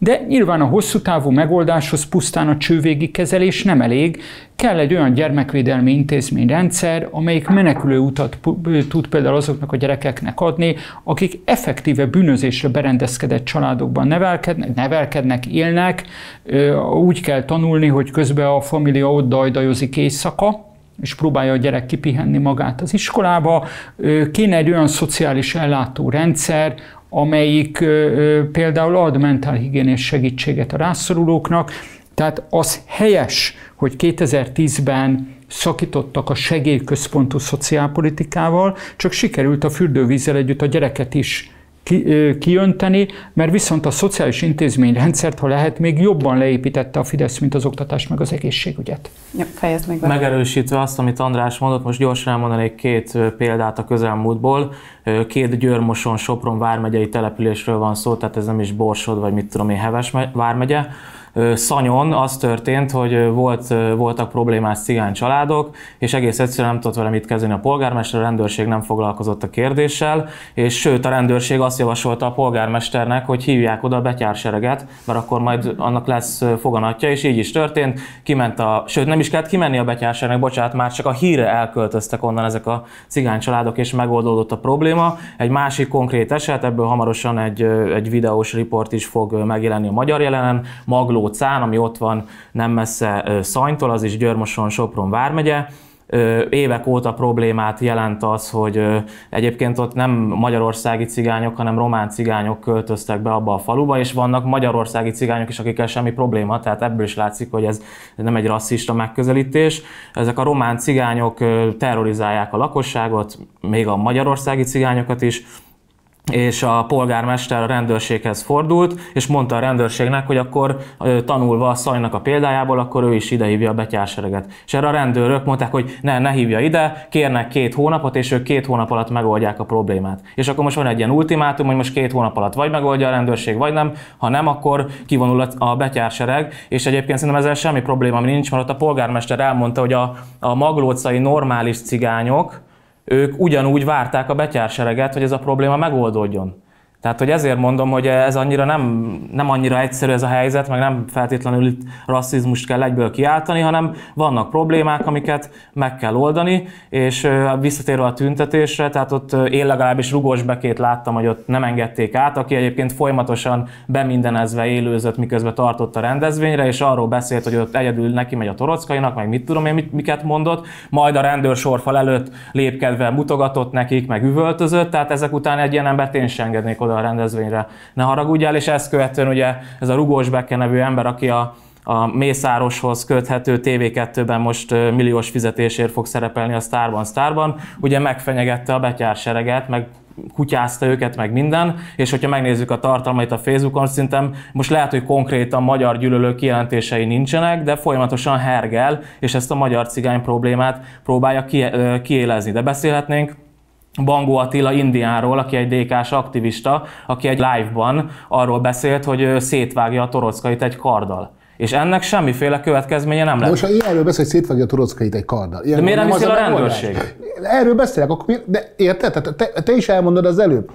De nyilván a hosszú távú megoldáshoz pusztán a csővégi kezelés nem elég, kell egy olyan gyermekvédelmi intézményrendszer, amelyik menekülő utat tud például azoknak a gyerekeknek adni, akik effektíve bűnözésre berendezkedett családokban nevelkednek, nevelkednek, élnek. Úgy kell tanulni, hogy közben a família ott dajdajozik éjszaka, és próbálja a gyerek kipihenni magát az iskolába. Kéne egy olyan szociális ellátó rendszer, amelyik például ad mentálhigiénés segítséget a rászorulóknak. Tehát az helyes, hogy 2010-ben szakítottak a segélyközpontú szociálpolitikával, csak sikerült a fürdővízzel együtt a gyereket is kiönteni, mert viszont a szociális intézményrendszert, ha lehet, még jobban leépítette a Fidesz, mint az oktatás meg az egészségügyet. Ja, fejezd meg Megerősítve azt, amit András mondott, most gyorsan elmondanék két példát a közelmúltból. Két Győrmoson, Sopron vármegyei településről van szó, tehát ez nem is Borsod, vagy mit tudom én, Heves vármegye Szanyon az történt, hogy volt, voltak problémás cigány családok, és egész egyszerűen nem tudott vele mit kezdeni a polgármester, a rendőrség nem foglalkozott a kérdéssel, és sőt a rendőrség azt javasolta a polgármesternek, hogy hívják oda a betyársereget, mert akkor majd annak lesz foganatja, és így is történt. Kiment a, sőt nem is kellett kimenni a betyárseregnek, bocsánat, már csak a híre elköltöztek onnan ezek a cigány családok, és megoldódott a probléma. Egy másik konkrét eset, ebből hamarosan egy, egy videós riport is fog megjelenni a magyar jelenen. Magló Lócán, ami ott van nem messze Szanytól, az is Györmoson, Sopron vármegye, évek óta problémát jelent az, hogy egyébként ott nem magyarországi cigányok, hanem román cigányok költöztek be abba a faluba, és vannak magyarországi cigányok is, akikkel semmi probléma, tehát ebből is látszik, hogy ez nem egy rasszista megközelítés. Ezek a román cigányok terrorizálják a lakosságot, még a magyarországi cigányokat is, és a polgármester a rendőrséghez fordult, és mondta a rendőrségnek, hogy akkor tanulva a Szajnak a példájából, akkor ő is ide hívja a betyársereget. És erre a rendőrök mondták, hogy ne, ne hívja ide, kérnek két hónapot, és ők két hónap alatt megoldják a problémát. És akkor most van egy ilyen ultimátum, hogy most két hónap alatt vagy megoldja a rendőrség, vagy nem, ha nem, akkor kivonul a betyársereg, és egyébként szerintem ezzel semmi probléma nincs, mert ott a polgármester elmondta, hogy a, a maglócai normális cigányok, ők ugyanúgy várták a betyársereget, hogy ez a probléma megoldódjon. Tehát, hogy ezért mondom, hogy ez annyira nem, nem annyira egyszerű ez a helyzet, meg nem feltétlenül itt rasszizmust kell egyből kiáltani, hanem vannak problémák, amiket meg kell oldani, és visszatérve a tüntetésre, tehát ott én legalábbis rugós bekét láttam, hogy ott nem engedték át, aki egyébként folyamatosan bemindenezve élőzött, miközben tartott a rendezvényre, és arról beszélt, hogy ott egyedül neki megy a torockainak, meg mit tudom én, mit, miket mondott, majd a rendőr sorfal előtt lépkedve mutogatott nekik, meg üvöltözött, tehát ezek után egy ilyen embert én sem engednék oda a rendezvényre, ne haragudjál, és ezt követően ugye ez a Rugós Bekke nevű ember, aki a, a Mészároshoz köthető TV2-ben most milliós fizetésért fog szerepelni a Starban Starban, ugye megfenyegette a betyársereget, meg kutyázta őket, meg minden, és hogyha megnézzük a tartalmait a Facebookon, szerintem most lehet, hogy konkrétan magyar gyűlölő kijelentései nincsenek, de folyamatosan hergel, és ezt a magyar cigány problémát próbálja kiélezni. De beszélhetnénk Bangó Attila Indiáról, aki egy DK-s aktivista, aki egy live-ban arról beszélt, hogy szétvágja a torockait egy karddal. És ennek semmiféle következménye nem lesz. Most ha én erről beszél, hogy szétvágja a torockait egy karddal. Ilyen de miért nem viszi a, a rendőrség? Erről beszélek, akkor de érted? Tehát te, te is elmondod az előbb.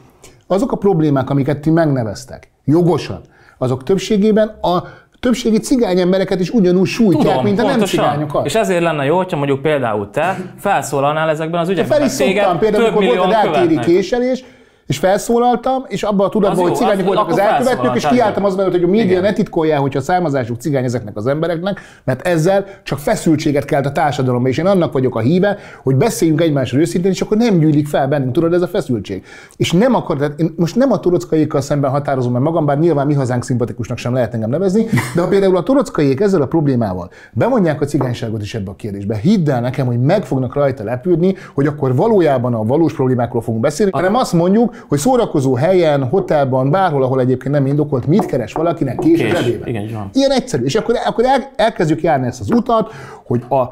Azok a problémák, amiket ti megneveztek, jogosan, azok többségében a többségi cigány embereket is ugyanúgy sújtják, Tudom, mint a nem cigányokat. És ezért lenne jó, hogyha mondjuk például te felszólalnál ezekben az ügyekben. Fel is szoktam, például, amikor volt a eltéri késelés, és felszólaltam, és abban a tudatban, hogy cigányok voltak az elkövetők, és kiálltam az mellett, hogy a média Igen. ne titkolja, hogyha a származásuk cigány ezeknek az embereknek, mert ezzel csak feszültséget kelt a társadalomba, és én annak vagyok a híve, hogy beszéljünk egymásról őszintén, és akkor nem gyűlik fel bennünk, tudod, ez a feszültség. És nem akar, tehát én most nem a torockaiékkal szemben határozom meg magam, bár nyilván mi hazánk szimpatikusnak sem lehet engem nevezni, de ha például a torockaiék ezzel a problémával bevonják a cigányságot is ebbe a kérdésbe, hidd el nekem, hogy meg fognak rajta lepődni, hogy akkor valójában a valós problémákról fogunk beszélni, hanem azt mondjuk, hogy szórakozó helyen, hotelban, bárhol, ahol egyébként nem indokolt, mit keres valakinek kés, kés. zsebében. Igen. Ilyen egyszerű. És akkor, akkor el, elkezdjük járni ezt az utat, hogy a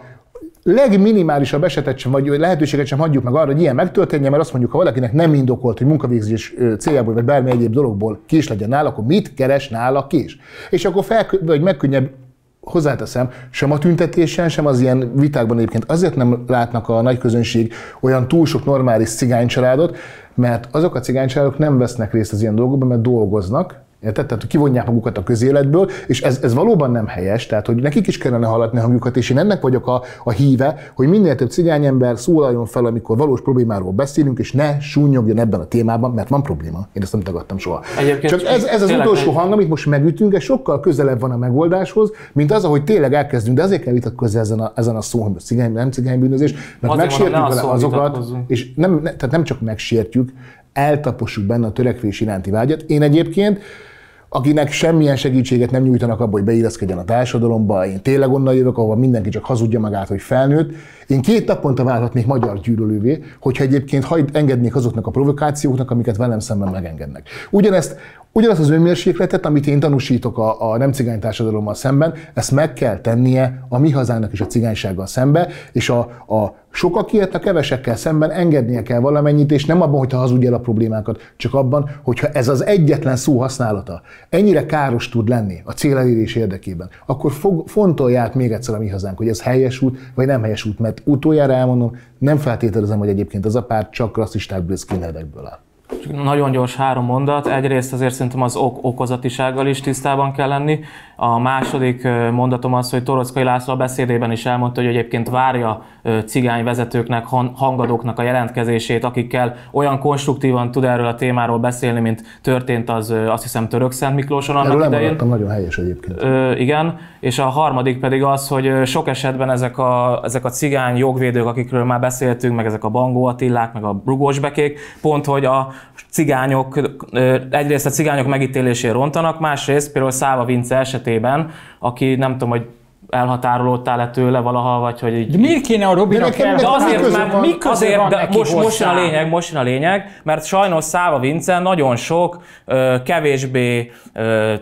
legminimálisabb esetet sem, vagy lehetőséget sem hagyjuk meg arra, hogy ilyen megtörténjen, mert azt mondjuk, ha valakinek nem indokolt, hogy munkavégzés céljából, vagy bármi egyéb dologból kés legyen nála, akkor mit keres nála kés? És akkor fel, vagy megkönnyebb hozzáteszem, sem a tüntetésen, sem az ilyen vitákban egyébként azért nem látnak a nagy közönség olyan túl sok normális cigánycsaládot, mert azok a cigánycsaládok nem vesznek részt az ilyen dolgokban, mert dolgoznak, Érted? Tehát kivonják magukat a közéletből, és ez, ez valóban nem helyes, tehát hogy nekik is kellene hallatni hangjukat, és én ennek vagyok a, a híve, hogy minél több cigányember szólaljon fel, amikor valós problémáról beszélünk, és ne súnyogjon ebben a témában, mert van probléma. Én ezt nem tagadtam soha. Egyébként Csak ez, ez az utolsó hang, amit most megütünk, ez sokkal közelebb van a megoldáshoz, mint az, ahogy tényleg elkezdünk, de azért kell vitatkozni ezen a, ezen a szó, hogy cigány, nem cigánybűnözés, mert Azért megsértjük vele szón azokat, és nem, ne, tehát nem csak megsértjük, eltapossuk benne a törekvés iránti vágyat. Én egyébként akinek semmilyen segítséget nem nyújtanak abba, hogy beilleszkedjen a társadalomba. Én tényleg onnan jövök, ahol mindenki csak hazudja magát, hogy felnőtt. Én két naponta válhatnék magyar gyűlölővé, hogyha egyébként hagy, engednék azoknak a provokációknak, amiket velem szemben megengednek. Ugyanezt, ugyanazt az önmérsékletet, amit én tanúsítok a, a nem cigány társadalommal szemben, ezt meg kell tennie a mi hazának is a cigánysággal szembe, és a, a sokakért a kevesekkel szemben engednie kell valamennyit, és nem abban, hogyha hazudja el a problémákat, csak abban, hogyha ez az egyetlen szó használata ennyire káros tud lenni a célelérés érdekében, akkor fog, fontolják még egyszer a mi hazánk, hogy ez helyes út, vagy nem helyes út, mert utoljára elmondom, nem feltételezem, hogy egyébként az a párt csak rasszistákból és skinheadekből áll. Nagyon gyors három mondat. Egyrészt azért szerintem az ok okozatisággal is tisztában kell lenni. A második mondatom az, hogy Torockai László a beszédében is elmondta, hogy egyébként várja cigány vezetőknek, han- hangadóknak a jelentkezését, akikkel olyan konstruktívan tud erről a témáról beszélni, mint történt az azt hiszem Török Szent Miklóson annak Erről idején. nagyon helyes egyébként. Ö, igen, és a harmadik pedig az, hogy sok esetben ezek a, ezek a cigány jogvédők, akikről már beszéltünk, meg ezek a Bangó Attillák, meg a Brugósbekék, pont, hogy a cigányok, egyrészt a cigányok megítélésén rontanak, másrészt például Száva Vince esetében, aki nem tudom, hogy elhatárolódtál-e tőle valaha, vagy hogy így, De miért kéne a Robinak de de azért, mert van? mi azért, van de most, most jön a lényeg, most jön a lényeg, mert sajnos Száva Vince nagyon sok kevésbé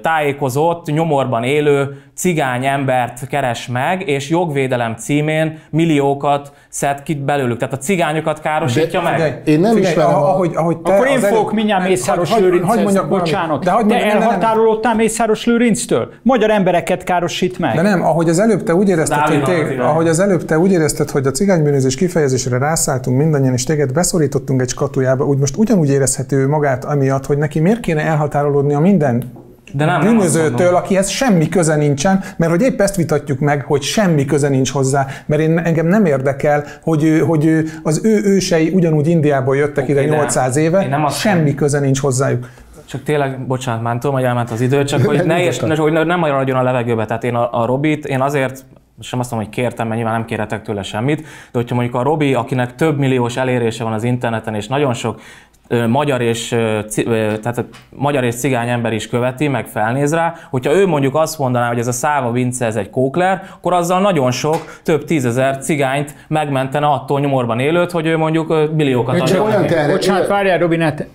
tájékozott, nyomorban élő cigány embert keres meg, és jogvédelem címén milliókat szed ki belőlük. Tehát a cigányokat károsítja meg. Figyelj, Én nem ismerem a- ahogy, ahogy te Akkor én fogok mindjárt Mészáros Hagy- hagy- hagy Lőrinchez, bocsánat. De, hagy Te mondjak, nem, nem, nem. elhatárolódtál Mészáros Lőrinctől? Magyar embereket károsít meg. De nem, ahogy az előbb te úgy érezted, hogy irány. ahogy az előbb te úgy érezted, hogy a cigánybűnözés kifejezésre rászálltunk mindannyian, és téged beszorítottunk egy skatujába, úgy most ugyanúgy érezhető magát amiatt, hogy neki miért kéne elhatárolódni a minden De nem, nem bűnözőtől, mondom. akihez semmi köze nincsen, mert hogy épp ezt vitatjuk meg, hogy semmi köze nincs hozzá, mert én, engem nem érdekel, hogy, hogy az ő ősei ugyanúgy Indiából jöttek Oké, ide de 800 én éve, nem semmi köze nincs hozzájuk. Csak tényleg, bocsánat, már tudom, hogy elment az idő, csak hogy ne, érts, hogy ne- nem maradjon a levegőbe. Tehát én a, a Robit, én azért sem azt mondom, hogy kértem, mert nyilván nem kérhetek tőle semmit, de hogyha mondjuk a Robi, akinek több milliós elérése van az interneten, és nagyon sok magyar és, tehát magyar és cigány ember is követi, meg felnéz rá, hogyha ő mondjuk azt mondaná, hogy ez a Száva Vince, ez egy kókler, akkor azzal nagyon sok, több tízezer cigányt megmentene attól nyomorban élőt, hogy ő mondjuk milliókat terhe- Bocsánat, várjál, Robinát.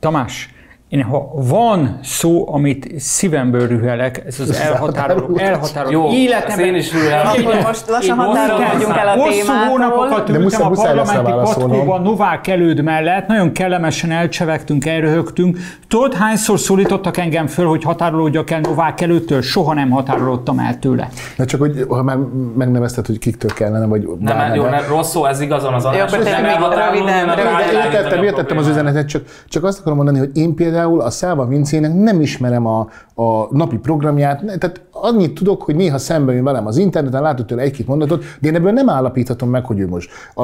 Tamás, én ha van szó, amit szívemből rühelek, ez az elhatároló, elhatároló Jó, életemben. én is rühelem. Akkor most lassan határolódjunk el a Hosszú hónapokat De ültem muszáj- a muszáj lesz parlamenti patkóban Novák előd mellett, nagyon kellemesen elcsevegtünk, elröhögtünk. Tudod, hányszor szólítottak engem föl, hogy határolódjak el Novák előttől? Soha nem határolódtam el tőle. Na csak, hogy ha már megnevezted, hogy kiktől kellene, vagy Nem, bármely- jó, ne, rossz szó, ez igazon az adás. akkor nem elhatárolódni, Értettem, értettem az üzenetet, csak, csak azt akarom mondani, hogy én például a Száva Vincének nem ismerem a, a napi programját, tehát annyit tudok, hogy néha szembe jön velem az interneten, látok tőle egy-két mondatot, de én ebből nem állapíthatom meg, hogy ő most a,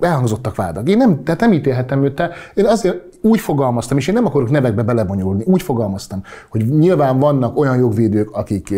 elhangzottak vádak. Én nem, tehát nem ítélhetem őt, én azért úgy fogalmaztam, és én nem akarok nevekbe belebonyolulni, úgy fogalmaztam, hogy nyilván vannak olyan jogvédők, akik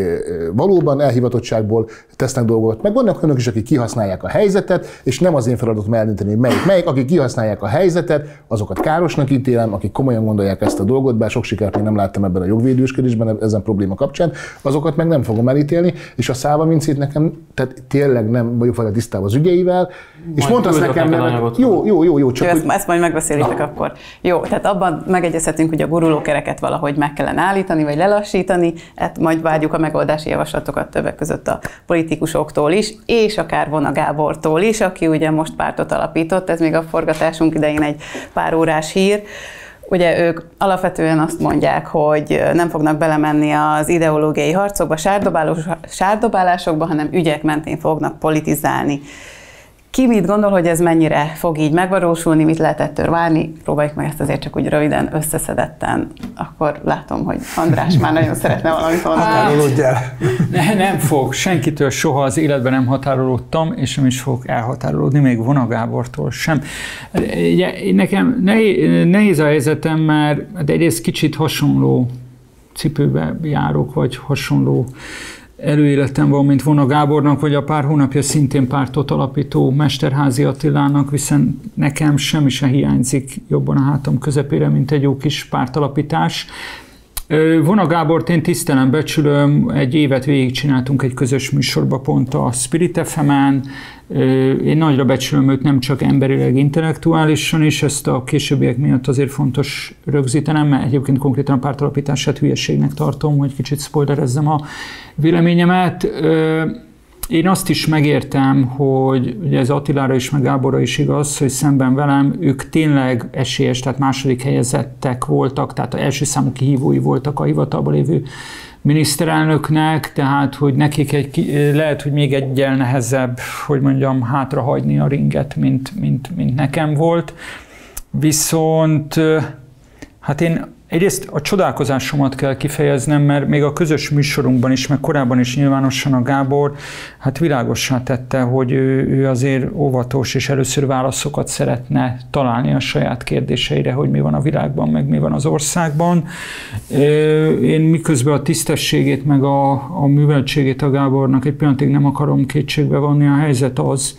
valóban elhivatottságból tesznek dolgokat, meg vannak olyanok is, akik kihasználják a helyzetet, és nem az én feladatom eldönteni, hogy melyik, melyik, akik kihasználják a helyzetet, azokat károsnak ítélem, akik komolyan gondolják ezt a dolgot, bár sok sikert még nem láttam ebben a jogvédősködésben, ezen probléma kapcsán, azokat meg nem fogom elítélni, és a Száva Vincét nekem, tehát tényleg nem vagyok vele tisztában az ügyeivel, és mondta nekem, anyagot. jó, jó, jó, jó, csak Jó, hogy, ezt, ezt majd megbeszélitek akkor. Jó, tehát abban megegyezhetünk, hogy a gurulókereket valahogy meg kellene állítani, vagy lelassítani, hát majd várjuk a megoldási javaslatokat többek között a politikusoktól is, és akár Vona Gábortól is, aki ugye most pártot alapított, ez még a forgatásunk idején egy pár órás hír. Ugye ők alapvetően azt mondják, hogy nem fognak belemenni az ideológiai harcokba, sárdobálásokba, hanem ügyek mentén fognak politizálni. Ki mit gondol, hogy ez mennyire fog így megvalósulni, mit lehet ettől várni? Próbáljuk meg ezt azért csak úgy röviden, összeszedetten. Akkor látom, hogy András már nagyon szeretne valamit mondani. El. Ne, nem fog. Senkitől soha az életben nem határolódtam, és nem is fog elhatárolódni, még Vona Gábortól sem. Ugye, nekem nehéz, a helyzetem, mert de egyrészt kicsit hasonló cipőbe járok, vagy hasonló előéletem van, mint Vona Gábornak, vagy a pár hónapja szintén pártot alapító Mesterházi Attilának, viszont nekem semmi se hiányzik jobban a hátam közepére, mint egy jó kis pártalapítás. Vona Gábort én tisztelem, becsülöm, egy évet végigcsináltunk egy közös műsorba pont a Spirit fm Én nagyra becsülöm őt nem csak emberileg, intellektuálisan is, ezt a későbbiek miatt azért fontos rögzítenem, mert egyébként konkrétan a pártalapítását hülyeségnek tartom, hogy kicsit spoilerezzem a véleményemet. Én azt is megértem, hogy ugye ez Attilára is, meg Gáborra is igaz, hogy szemben velem ők tényleg esélyes, tehát második helyezettek voltak, tehát első számú kihívói voltak a hivatalban lévő miniszterelnöknek, tehát hogy nekik egy, lehet, hogy még egyel nehezebb, hogy mondjam, hátrahagyni a ringet, mint, mint, mint nekem volt. Viszont hát én Egyrészt a csodálkozásomat kell kifejeznem, mert még a közös műsorunkban is, meg korábban is nyilvánosan a Gábor, hát világossá tette, hogy ő, ő azért óvatos, és először válaszokat szeretne találni a saját kérdéseire, hogy mi van a világban, meg mi van az országban. Én miközben a tisztességét, meg a, a műveltségét a Gábornak egy pillanatig nem akarom kétségbe vonni, a helyzet az,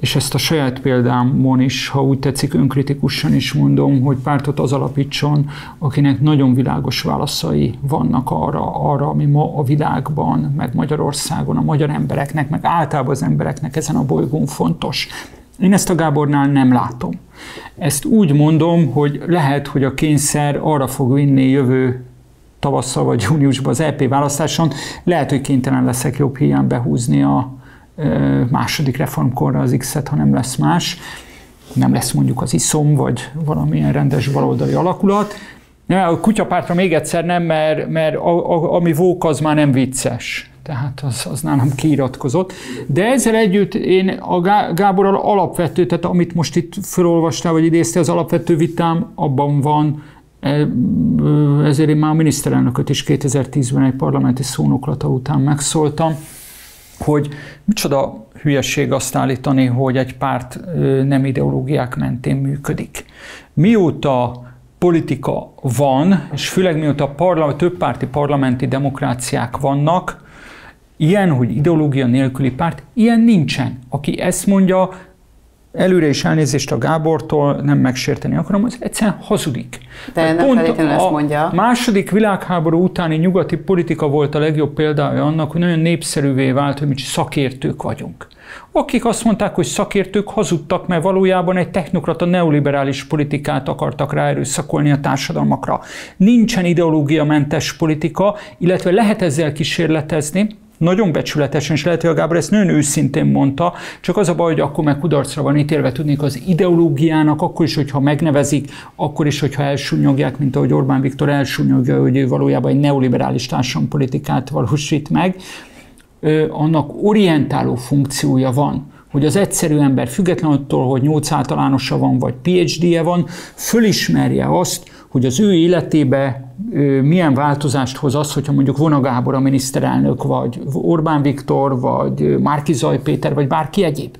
és ezt a saját példámon is, ha úgy tetszik, önkritikusan is mondom, hogy pártot az alapítson, akinek nagyon világos válaszai vannak arra, arra, ami ma a világban, meg Magyarországon, a magyar embereknek, meg általában az embereknek ezen a bolygón fontos. Én ezt a Gábornál nem látom. Ezt úgy mondom, hogy lehet, hogy a kényszer arra fog vinni jövő tavasszal vagy júniusban az EP választáson, lehet, hogy kénytelen leszek jobb hiány behúzni a, második reformkorra az X-et, ha nem lesz más. Nem lesz mondjuk az iszom, vagy valamilyen rendes baloldali alakulat. Nem, a kutyapártra még egyszer nem, mert, mert a, a, ami vók, az már nem vicces. Tehát az, az nálam kiiratkozott. De ezzel együtt én a Gáborral alapvető, tehát amit most itt felolvastál, vagy idézte, az alapvető vitám abban van, e, ezért én már a miniszterelnököt is 2010-ben egy parlamenti szónoklata után megszóltam, hogy micsoda hülyeség azt állítani, hogy egy párt nem ideológiák mentén működik. Mióta politika van, és főleg mióta parlament, többpárti parlamenti demokráciák vannak, ilyen, hogy ideológia nélküli párt, ilyen nincsen. Aki ezt mondja, előre is elnézést a Gábortól, nem megsérteni akarom, az egyszerűen hazudik. De nem pont a ezt mondja. második világháború utáni nyugati politika volt a legjobb példája annak, hogy nagyon népszerűvé vált, hogy mi szakértők vagyunk. Akik azt mondták, hogy szakértők hazudtak, mert valójában egy technokrata neoliberális politikát akartak ráerőszakolni a társadalmakra. Nincsen ideológiamentes politika, illetve lehet ezzel kísérletezni, nagyon becsületesen, és lehet, hogy a Gábor ezt nagyon őszintén mondta, csak az a baj, hogy akkor meg kudarcra van ítélve, tudnék az ideológiának, akkor is, hogyha megnevezik, akkor is, hogyha elsúnyogják, mint ahogy Orbán Viktor elsúnyogja, hogy ő valójában egy neoliberális társadalompolitikát valósít meg, annak orientáló funkciója van hogy az egyszerű ember függetlenül attól, hogy 8 általánosa van, vagy PhD-je van, fölismerje azt, hogy az ő életébe milyen változást hoz az, hogyha mondjuk Vona Gábor a miniszterelnök, vagy Orbán Viktor, vagy Márki Zaj Péter, vagy bárki egyéb.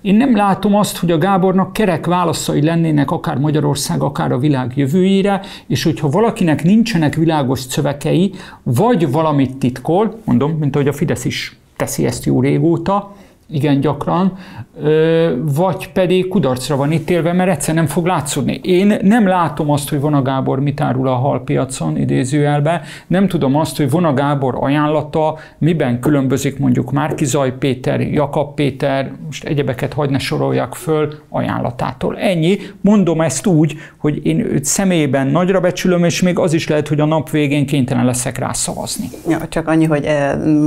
Én nem látom azt, hogy a Gábornak kerek válaszai lennének akár Magyarország, akár a világ jövőjére, és hogyha valakinek nincsenek világos szövekei, vagy valamit titkol, mondom, mint ahogy a Fidesz is teszi ezt jó régóta, igen gyakran, vagy pedig kudarcra van ítélve, mert egyszer nem fog látszódni. Én nem látom azt, hogy Vona Gábor mit árul a halpiacon, idézőjelbe, nem tudom azt, hogy Vona Gábor ajánlata miben különbözik mondjuk Márki Zaj Péter, Jakab Péter, most egyebeket hagy ne soroljak föl ajánlatától. Ennyi. Mondom ezt úgy, hogy én őt személyében nagyra becsülöm, és még az is lehet, hogy a nap végén kénytelen leszek rá szavazni. Ja, csak annyi, hogy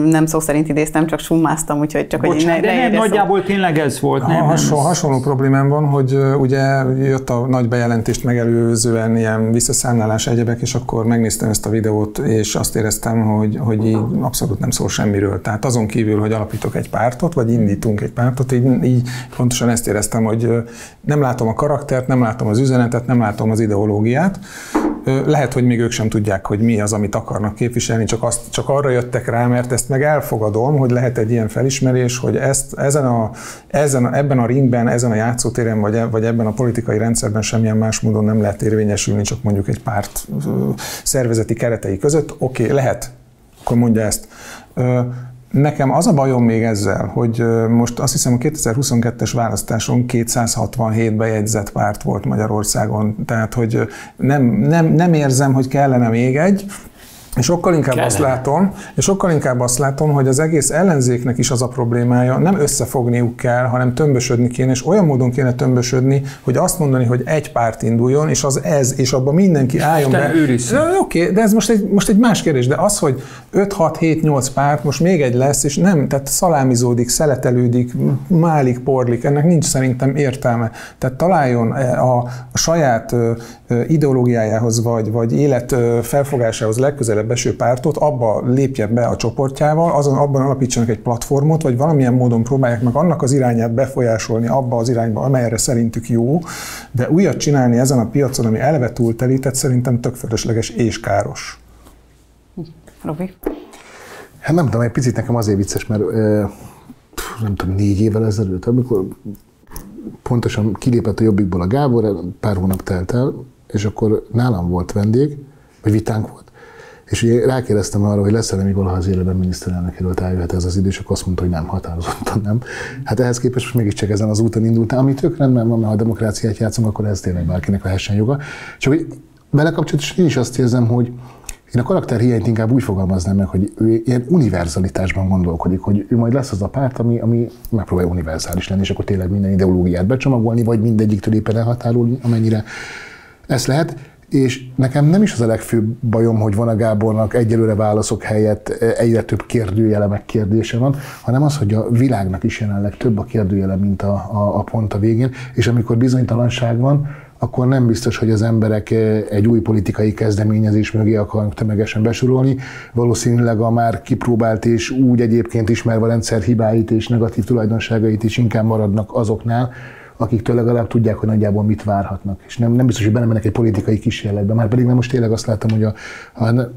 nem szó szerint idéztem, csak summáztam, úgyhogy csak Bocsánat, hogy ne, nem, nagyjából tényleg ez volt. Nem, hasonló, nem hasonló problémám van, hogy ugye jött a nagy bejelentést megelőzően ilyen visszaszámlálás egyebek, és akkor megnéztem ezt a videót, és azt éreztem, hogy, hogy így abszolút nem szól semmiről. Tehát azon kívül, hogy alapítok egy pártot, vagy indítunk egy pártot, így, így pontosan ezt éreztem, hogy nem látom a karaktert, nem látom az üzenetet, nem látom az ideológiát. Lehet, hogy még ők sem tudják, hogy mi az, amit akarnak képviselni, csak, azt, csak arra jöttek rá, mert ezt meg elfogadom, hogy lehet egy ilyen felismerés, hogy ezt, ezen a, ezen a, ebben a ringben, ezen a játszótéren, vagy, e, vagy ebben a politikai rendszerben semmilyen más módon nem lehet érvényesülni, csak mondjuk egy párt szervezeti keretei között. Oké, okay, lehet, akkor mondja ezt. Nekem az a bajom még ezzel, hogy most azt hiszem a 2022-es választáson 267 bejegyzett párt volt Magyarországon, tehát hogy nem, nem, nem érzem, hogy kellene még egy, és sokkal inkább Kellene. azt látom, és sokkal inkább azt látom, hogy az egész ellenzéknek is az a problémája, nem összefogniuk kell, hanem tömbösödni kéne, és olyan módon kéne tömbösödni, hogy azt mondani, hogy egy párt induljon, és az ez, és abban mindenki álljon Isten be. Oké, okay, de ez most egy, most egy más kérdés, de az, hogy 5, 6, 7, 8 párt, most még egy lesz, és nem, tehát szalámizódik, szeletelődik, málik, porlik, ennek nincs szerintem értelme. Tehát találjon a, a saját ideológiájához, vagy, vagy élet felfogásához legközelebb eső pártot, abba lépjen be a csoportjával, azon abban alapítsanak egy platformot, vagy valamilyen módon próbálják meg annak az irányát befolyásolni abba az irányba, amelyre szerintük jó, de újat csinálni ezen a piacon, ami eleve túltelített, szerintem tök fölösleges és káros. Robi? Hát nem tudom, egy picit nekem azért vicces, mert nem tudom, négy évvel ezelőtt, amikor pontosan kilépett a Jobbikból a Gábor, pár hónap telt el, és akkor nálam volt vendég, vagy vitánk volt, és ugye rákérdeztem arra, hogy lesz-e még valaha az életben miniszterelnök jelölt eljöhet ez az idő, és akkor azt mondta, hogy nem, határozottan nem. Hát ehhez képest most mégiscsak ezen az úton indultam, ami tök rendben van, mert ha a demokráciát játszom, akkor ez tényleg bárkinek a hessen joga. Csak hogy vele kapcsolatosan én is azt érzem, hogy én a karakter hiányt inkább úgy fogalmaznám meg, hogy ő ilyen univerzalitásban gondolkodik, hogy ő majd lesz az a párt, ami, ami megpróbálja univerzális lenni, és akkor tényleg minden ideológiát becsomagolni, vagy mindegyiktől éppen elhatárolni, amennyire ez lehet. És nekem nem is az a legfőbb bajom, hogy van a Gábornak egyelőre válaszok helyett egyre több kérdőjele meg kérdése van, hanem az, hogy a világnak is jelenleg több a kérdőjele, mint a, a, a pont a végén, és amikor bizonytalanság van, akkor nem biztos, hogy az emberek egy új politikai kezdeményezés mögé akarnak tömegesen besorolni. Valószínűleg a már kipróbált és úgy egyébként ismerve a rendszer hibáit és negatív tulajdonságait is inkább maradnak azoknál, akiktől legalább tudják, hogy nagyjából mit várhatnak. És nem, nem biztos, hogy benne mennek egy politikai kísérletbe. Már pedig nem most tényleg azt látom, hogy a, a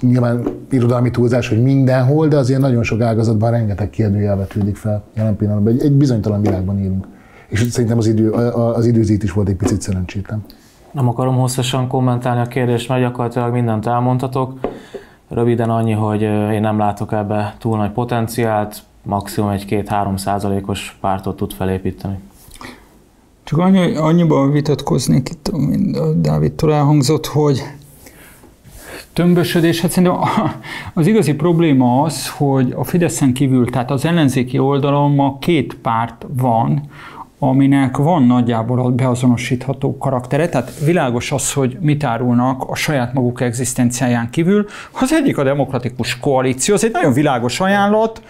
nyilván irodalmi túlzás, hogy mindenhol, de azért nagyon sok ágazatban rengeteg kérdőjel vetődik fel jelen pillanatban. Egy, egy bizonytalan világban élünk. És szerintem az, idő, az időzít is volt egy picit szerencsétlen. Nem akarom hosszasan kommentálni a kérdést, mert gyakorlatilag mindent elmondhatok. Röviden annyi, hogy én nem látok ebbe túl nagy potenciált, maximum egy két-három százalékos pártot tud felépíteni. Csak annyi, annyiban vitatkoznék itt, mint a Dávidtól elhangzott, hogy tömbösödés, hát szerintem az igazi probléma az, hogy a Fideszen kívül, tehát az ellenzéki oldalon ma két párt van, aminek van nagyjából a beazonosítható karaktere, tehát világos az, hogy mit árulnak a saját maguk egzisztenciáján kívül. Az egyik a demokratikus koalíció, az egy nagyon világos ajánlat,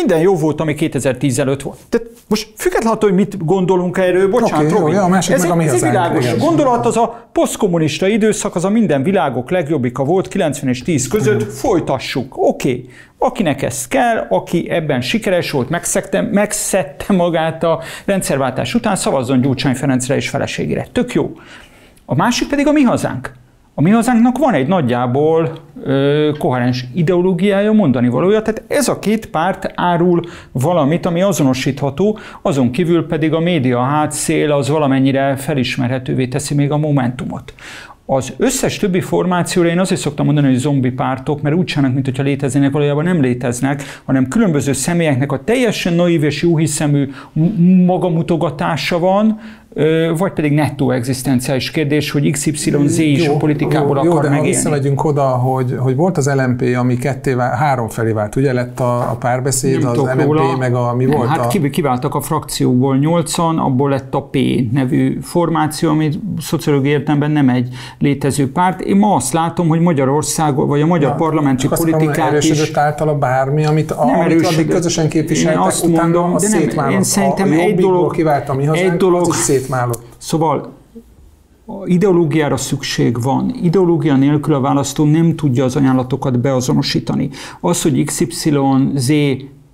minden jó volt, ami 2010 előtt volt. Tehát most függetlenül attól, hogy mit gondolunk erről, bocsánat, okay, Robi, jó, a másik ez, meg a mi ez egy világos igen. gondolat, az a posztkommunista időszak, az a minden világok legjobbika volt 90 és 10 között, hmm. folytassuk, oké. Okay. Akinek ez kell, aki ebben sikeres volt, megszedte, megszedte magát a rendszerváltás után, szavazzon Gyurcsány Ferencre és feleségére. Tök jó. A másik pedig a mi hazánk. A mi hazánknak van egy nagyjából ö, koherens ideológiája, mondani valója, tehát ez a két párt árul valamit, ami azonosítható, azon kívül pedig a média hátszél az valamennyire felismerhetővé teszi még a momentumot. Az összes többi formációra én azért szoktam mondani, hogy zombi pártok, mert úgy csinálnak, mintha léteznének, valójában nem léteznek, hanem különböző személyeknek a teljesen naív és jóhiszemű magamutogatása van, vagy pedig nettó egzisztenciális kérdés, hogy XYZ is a politikából jó, akar de megélni. ha visszamegyünk oda, hogy, hogy volt az LMP, ami ketté, három felé vált, ugye lett a, a párbeszéd, Nem az LMP, róla. meg a, mi volt Hát a... ki- kiváltak a frakcióból nyolcan, abból lett a P nevű formáció, ami szociológiai értelemben nem egy létező párt. Én ma azt látom, hogy Magyarország, vagy a magyar parlamenti Csak azt akarom, politikát erősödött is általa bármi, amit, a, nem amit addig közösen képviseltek, Én azt utána mondom, a de nem, én szerintem egy dolog- kivált a mi hazánk, egy dolog- az is szétmálott. Szóval ideológiára szükség van. Ideológia nélkül a választó nem tudja az ajánlatokat beazonosítani. Az, hogy XYZ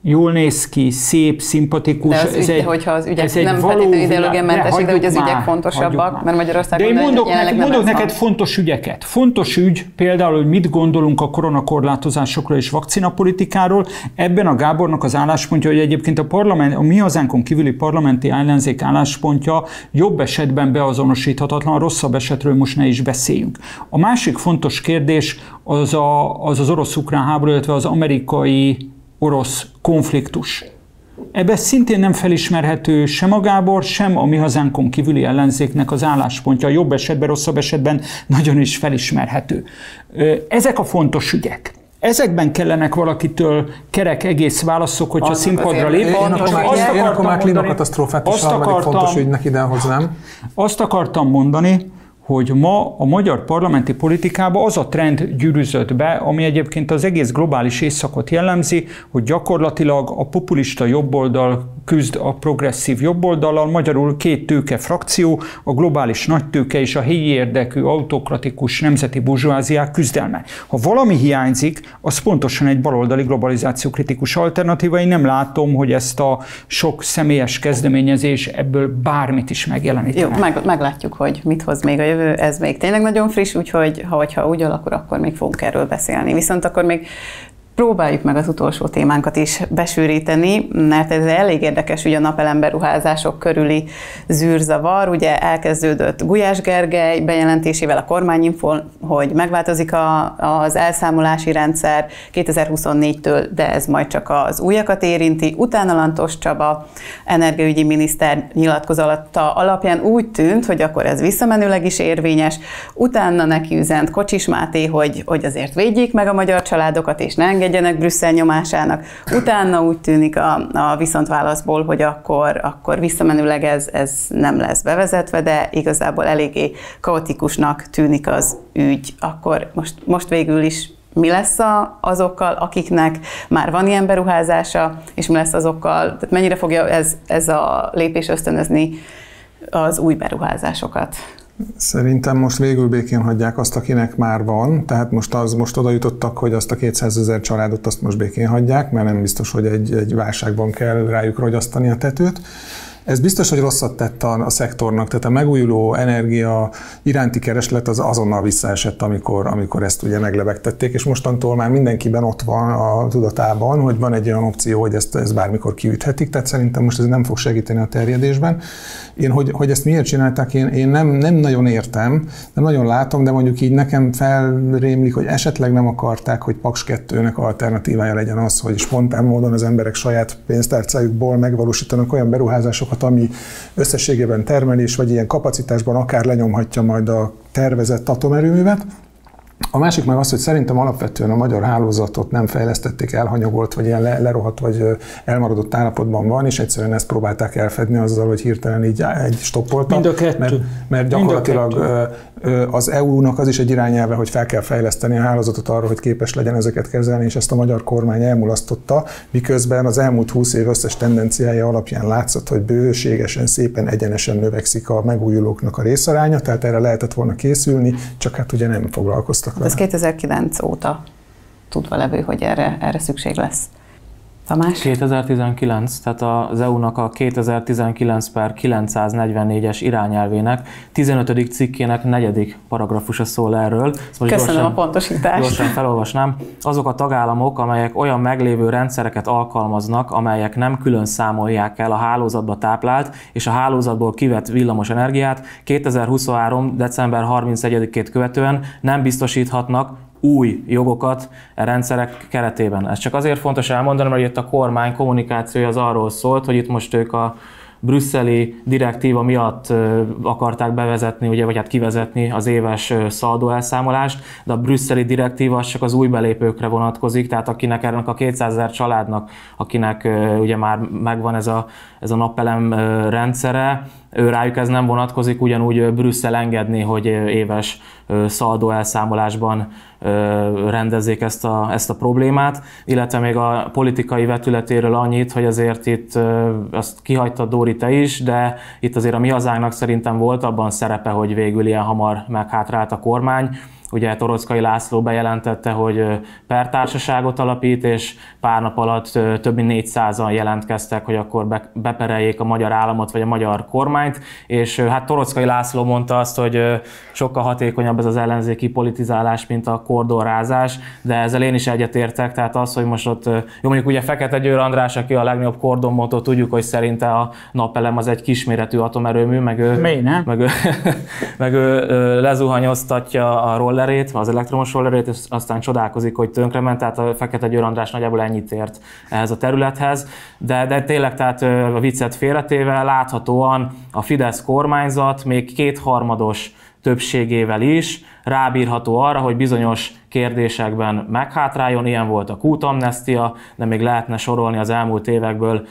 jól néz ki, szép, szimpatikus. De az ügy, de hogyha az ügyek ez egy nem feltétlenül ideológiamentesek, de hogy az ügyek fontosabbak, mert Magyarországon De én mondok, neked, mondok ez neked fontos ügyeket. Fontos ügy például, hogy mit gondolunk a koronakorlátozásokról és vakcinapolitikáról. Ebben a Gábornak az álláspontja, hogy egyébként a, parlament, a mi hazánkon kívüli parlamenti ellenzék álláspontja jobb esetben beazonosíthatatlan, rosszabb esetről most ne is beszéljünk. A másik fontos kérdés az a, az, az orosz-ukrán háború, illetve az amerikai-orosz konfliktus. Ebben szintén nem felismerhető sem a Gábor, sem a mi hazánkon kívüli ellenzéknek az álláspontja. Jobb esetben, rosszabb esetben nagyon is felismerhető. Ezek a fontos ügyek. Ezekben kellenek valakitől kerek egész válaszok, hogyha Annak színpadra lép. Én akkor Fontos már, ügyek. Azt én akkor akartam már klímakatasztrófát is azt akartam- fontos ügynek idehoznám. azt akartam mondani, hogy ma a magyar parlamenti politikába az a trend gyűrűzött be, ami egyébként az egész globális északot jellemzi, hogy gyakorlatilag a populista jobboldal küzd a progresszív jobboldallal, magyarul két tőke frakció, a globális nagytőke és a helyi érdekű autokratikus nemzeti burzsóáziák küzdelme. Ha valami hiányzik, az pontosan egy baloldali globalizáció kritikus alternatíva. Én nem látom, hogy ezt a sok személyes kezdeményezés ebből bármit is Jó, megjelenítene. meg, meglátjuk, hogy mit hoz még a jövő. Ez még tényleg nagyon friss, úgyhogy ha, hogyha úgy alakul, akkor még fogunk erről beszélni. Viszont akkor még próbáljuk meg az utolsó témánkat is besűríteni, mert ez elég érdekes, ugye a napelem beruházások körüli zűrzavar. Ugye elkezdődött Gulyás Gergely bejelentésével a kormányinfo, hogy megváltozik a, az elszámolási rendszer 2024-től, de ez majd csak az újakat érinti. Utána Lantos Csaba, energiaügyi miniszter nyilatkozata alapján úgy tűnt, hogy akkor ez visszamenőleg is érvényes. Utána neki üzent Kocsis Máté, hogy, hogy azért védjék meg a magyar családokat, és ne engedjenek Brüsszel nyomásának. Utána úgy tűnik a, a viszontválaszból, hogy akkor, akkor visszamenőleg ez, ez nem lesz bevezetve, de igazából eléggé kaotikusnak tűnik az ügy. Akkor most, most végül is mi lesz a, azokkal, akiknek már van ilyen beruházása, és mi lesz azokkal, tehát mennyire fogja ez, ez a lépés ösztönözni az új beruházásokat? Szerintem most végül békén hagyják azt, akinek már van, tehát most, az, most oda jutottak, hogy azt a 200 ezer családot azt most békén hagyják, mert nem biztos, hogy egy, egy válságban kell rájuk rogyasztani a tetőt. Ez biztos, hogy rosszat tett a, a szektornak, tehát a megújuló energia iránti kereslet az azonnal visszaesett, amikor, amikor ezt ugye meglebegtették, és mostantól már mindenkiben ott van a tudatában, hogy van egy olyan opció, hogy ezt, ezt bármikor kiüthetik, tehát szerintem most ez nem fog segíteni a terjedésben. Én, hogy, hogy ezt miért csinálták, én, én nem, nem nagyon értem, nem nagyon látom, de mondjuk így nekem felrémlik, hogy esetleg nem akarták, hogy Paks 2-nek alternatívája legyen az, hogy spontán módon az emberek saját pénztárcájukból megvalósítanak olyan beruházásokat, ami összességében termelés vagy ilyen kapacitásban akár lenyomhatja majd a tervezett atomerőművet. A másik meg az, hogy szerintem alapvetően a magyar hálózatot nem fejlesztették, elhanyagolt, vagy ilyen le, lerohadt, vagy elmaradott állapotban van, és egyszerűen ezt próbálták elfedni azzal, hogy hirtelen így egy stoppoltak. Mind a kettő. Mert, mert gyakorlatilag kettő. az EU-nak az is egy irányelve, hogy fel kell fejleszteni a hálózatot arra, hogy képes legyen ezeket kezelni, és ezt a magyar kormány elmulasztotta, miközben az elmúlt 20 év összes tendenciája alapján látszott, hogy bőségesen, szépen, egyenesen növekszik a megújulóknak a részaránya, tehát erre lehetett volna készülni, csak hát ugye nem foglalkoztak Ez vele. 2009 óta tudva levő, hogy erre, erre szükség lesz. Tamás? 2019, tehát az EU-nak a 2019 per 944-es irányelvének 15. cikkének negyedik paragrafusa szól erről. Most Köszönöm a pontosítást. Gyorsan felolvasnám. Azok a tagállamok, amelyek olyan meglévő rendszereket alkalmaznak, amelyek nem külön számolják el a hálózatba táplált és a hálózatból kivett villamos energiát, 2023. december 31-ét követően nem biztosíthatnak új jogokat a rendszerek keretében. Ez csak azért fontos elmondani, mert itt a kormány kommunikációja az arról szólt, hogy itt most ők a brüsszeli direktíva miatt akarták bevezetni, ugye, vagy hát kivezetni az éves szaldó elszámolást, de a brüsszeli direktíva csak az új belépőkre vonatkozik, tehát akinek ennek a 200 ezer családnak, akinek ugye már megvan ez a, ez a napelem rendszere, ő rájuk ez nem vonatkozik, ugyanúgy Brüsszel engedni, hogy éves szaldó elszámolásban rendezzék ezt a, ezt a problémát, illetve még a politikai vetületéről annyit, hogy azért itt azt kihagyta Dóri te is, de itt azért a mi hazánknak szerintem volt abban szerepe, hogy végül ilyen hamar meghátrált a kormány, Ugye Torockai László bejelentette, hogy pertársaságot alapít, és pár nap alatt több mint 400-an jelentkeztek, hogy akkor bepereljék a magyar államot vagy a magyar kormányt, és hát Torockai László mondta azt, hogy sokkal hatékonyabb ez az ellenzéki politizálás, mint a kordonrázás, de ezzel én is egyetértek, tehát az, hogy most ott, jó mondjuk ugye Fekete Győr András, aki a legnagyobb kordonmotó, tudjuk, hogy szerinte a napelem az egy kisméretű atomerőmű, meg ő, Mély, meg ő, meg ő lezuhanyoztatja a roller rollerét, az elektromos rollerét, és aztán csodálkozik, hogy tönkrement, tehát a Fekete Győr András nagyjából ennyit ért ehhez a területhez, de, de tényleg tehát a viccet félretéve láthatóan a Fidesz kormányzat még kétharmados többségével is rábírható arra, hogy bizonyos kérdésekben meghátráljon, ilyen volt a kútamnestia, de még lehetne sorolni az elmúlt évekből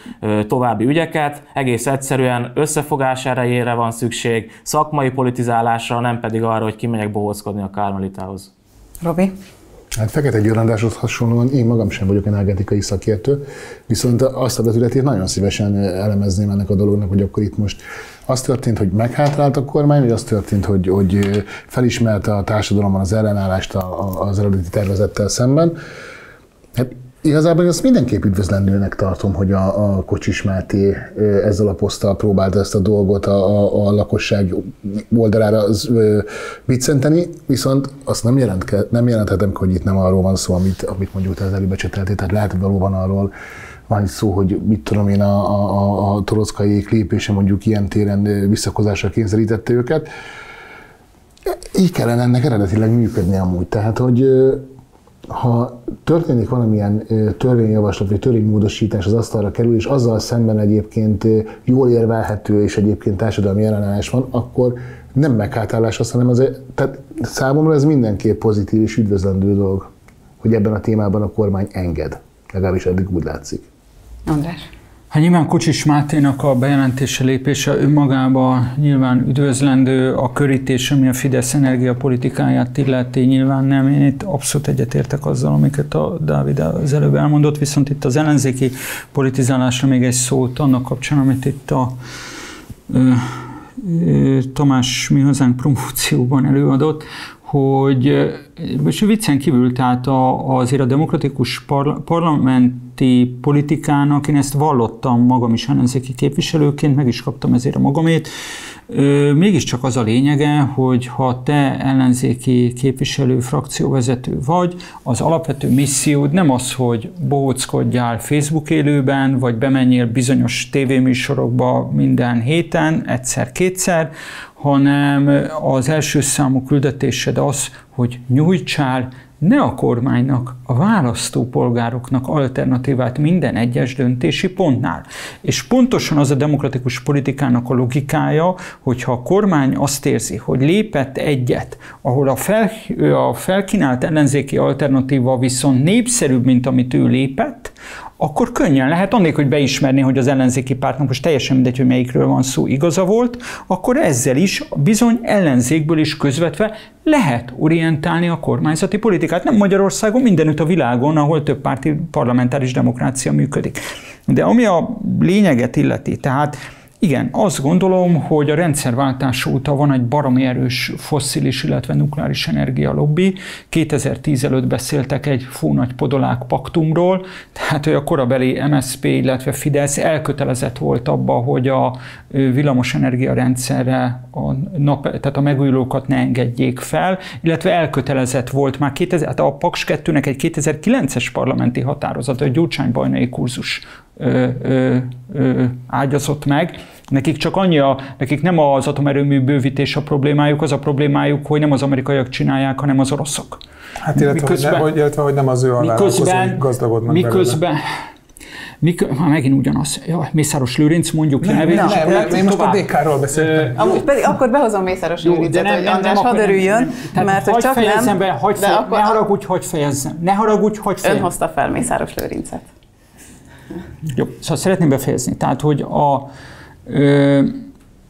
további ügyeket. Egész egyszerűen összefogás erejére van szükség, szakmai politizálásra, nem pedig arra, hogy kimegyek bohóckodni a Kármelitához. Robi? Hát Fekete Györandáshoz hasonlóan én magam sem vagyok energetikai szakértő, viszont azt a vetületét nagyon szívesen elemezném ennek a dolognak, hogy akkor itt most az történt, hogy meghátrált a kormány, vagy az történt, hogy, hogy felismerte a társadalomban az ellenállást az eredeti tervezettel szemben. Hát Igazából azt mindenképp üdvözlendőnek tartom, hogy a, a Kocsis Máté ezzel a poszttal próbálta ezt a dolgot a, a, a lakosság oldalára viccenteni, viszont azt nem, jelent, nem jelenthetem, hogy itt nem arról van szó, amit, amit mondjuk az előbb tehát lehet valóban arról van szó, hogy mit tudom én, a, a, a torockai lépése mondjuk ilyen téren visszakozásra kényszerítette őket. Így kellene ennek eredetileg működni amúgy. Tehát, hogy ha történik valamilyen törvényjavaslat vagy törvénymódosítás az asztalra kerül, és azzal szemben egyébként jól érvelhető és egyébként társadalmi ellenállás van, akkor nem meghátállás az, hanem az, tehát számomra ez mindenképp pozitív és üdvözlendő dolog, hogy ebben a témában a kormány enged. Legalábbis eddig úgy látszik. András. Hát nyilván Kocsis Máténak a bejelentése lépése önmagában nyilván üdvözlendő, a körítés, ami a Fidesz energiapolitikáját illeti, nyilván nem. Én itt abszolút egyetértek azzal, amiket a Dávid az előbb elmondott, viszont itt az ellenzéki politizálásra még egy szót annak kapcsán, amit itt a ö, ö, Tamás Mi Hazánk promócióban előadott, hogy most viccen kívül, tehát a, azért a demokratikus parla, parlamenti politikának, én ezt vallottam magam is ellenzéki képviselőként, meg is kaptam ezért a magamét, mégiscsak az a lényege, hogy ha te ellenzéki képviselő, frakcióvezető vagy, az alapvető missziód nem az, hogy bohóckodjál Facebook élőben, vagy bemenjél bizonyos tévéműsorokba minden héten, egyszer-kétszer, hanem az első számú küldetésed az, hogy nyújtsál ne a kormánynak, a választópolgároknak alternatívát minden egyes döntési pontnál. És pontosan az a demokratikus politikának a logikája, hogyha a kormány azt érzi, hogy lépett egyet, ahol a, fel, a felkínált ellenzéki alternatíva viszont népszerűbb, mint amit ő lépett, akkor könnyen lehet, annélkül, hogy beismerni, hogy az ellenzéki pártnak most teljesen mindegy, hogy melyikről van szó, igaza volt, akkor ezzel is bizony ellenzékből is közvetve lehet orientálni a kormányzati politikát. Nem Magyarországon, mindenütt a világon, ahol több párti parlamentáris demokrácia működik. De ami a lényeget illeti, tehát igen, azt gondolom, hogy a rendszerváltás óta van egy baromi erős fosszilis, illetve nukleáris energia lobby. 2010 előtt beszéltek egy fónagy podolák paktumról, tehát hogy a korabeli MSP, illetve Fidesz elkötelezett volt abba, hogy a villamosenergia rendszerre a, nap, tehát a megújulókat ne engedjék fel, illetve elkötelezett volt már 2000, hát a Paks 2-nek egy 2009-es parlamenti határozat, egy gyurcsány kurzus ö, ö, ö, ágyazott meg. Nekik csak annyi a, nekik nem az atomerőmű bővítés a problémájuk, az a problémájuk, hogy nem az amerikaiak csinálják, hanem az oroszok. Hát illetve, miközben, hogy, nem, illetve hogy nem az ő miközben, gazdagodnak miközben, belőle. Mik, már megint ugyanaz. Ja, Mészáros Lőrinc, mondjuk ki nevét. Nem, és nem, akkor én most a. DK-ról beszéltem. Amúgy pedig akkor behozom Mészáros Jó, de Lőrincet, nem, hogy nem, András nem, hadd örüljön, nem, nem. Mert hogy csak fejezzem nem, Be, hagy de fej, akkor ne haragudj, hagy fejezzem. Ne haragudj, hagy ön fejezzem. hozta fel Mészáros Lőrincet. Jó, szóval szeretném befejezni. Tehát, hogy a ö,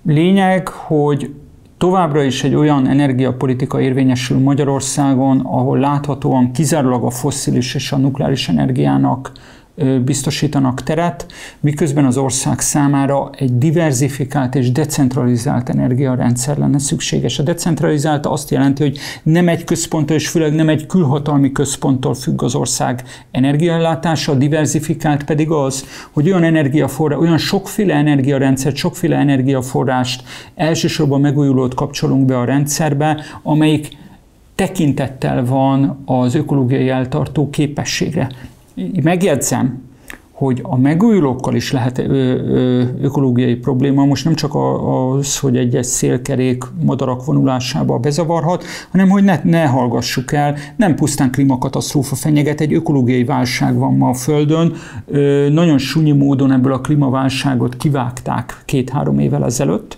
lényeg, hogy továbbra is egy olyan energiapolitika érvényesül Magyarországon, ahol láthatóan kizárólag a fosszilis és a nukleáris energiának biztosítanak teret, miközben az ország számára egy diversifikált és decentralizált energiarendszer lenne szükséges. A decentralizált azt jelenti, hogy nem egy központtól, és főleg nem egy külhatalmi központtól függ az ország energiaellátása, a diversifikált pedig az, hogy olyan energiaforrás, olyan sokféle energiarendszert, sokféle energiaforrást elsősorban megújulót kapcsolunk be a rendszerbe, amelyik tekintettel van az ökológiai eltartó képességre. Megjegyzem, hogy a megújulókkal is lehet ökológiai probléma, most nem csak az, hogy egy-egy szélkerék madarak vonulásába bezavarhat, hanem hogy ne, ne hallgassuk el, nem pusztán klímakatasztrófa fenyeget, egy ökológiai válság van ma a Földön. Nagyon sunyi módon ebből a klímaválságot kivágták két-három évvel ezelőtt,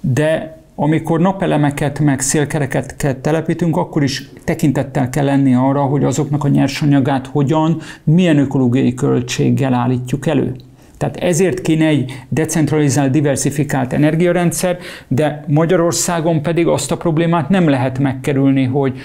de amikor napelemeket meg szélkereket telepítünk, akkor is tekintettel kell lenni arra, hogy azoknak a nyersanyagát hogyan, milyen ökológiai költséggel állítjuk elő. Tehát ezért kéne egy decentralizált, diversifikált energiarendszer, de Magyarországon pedig azt a problémát nem lehet megkerülni, hogy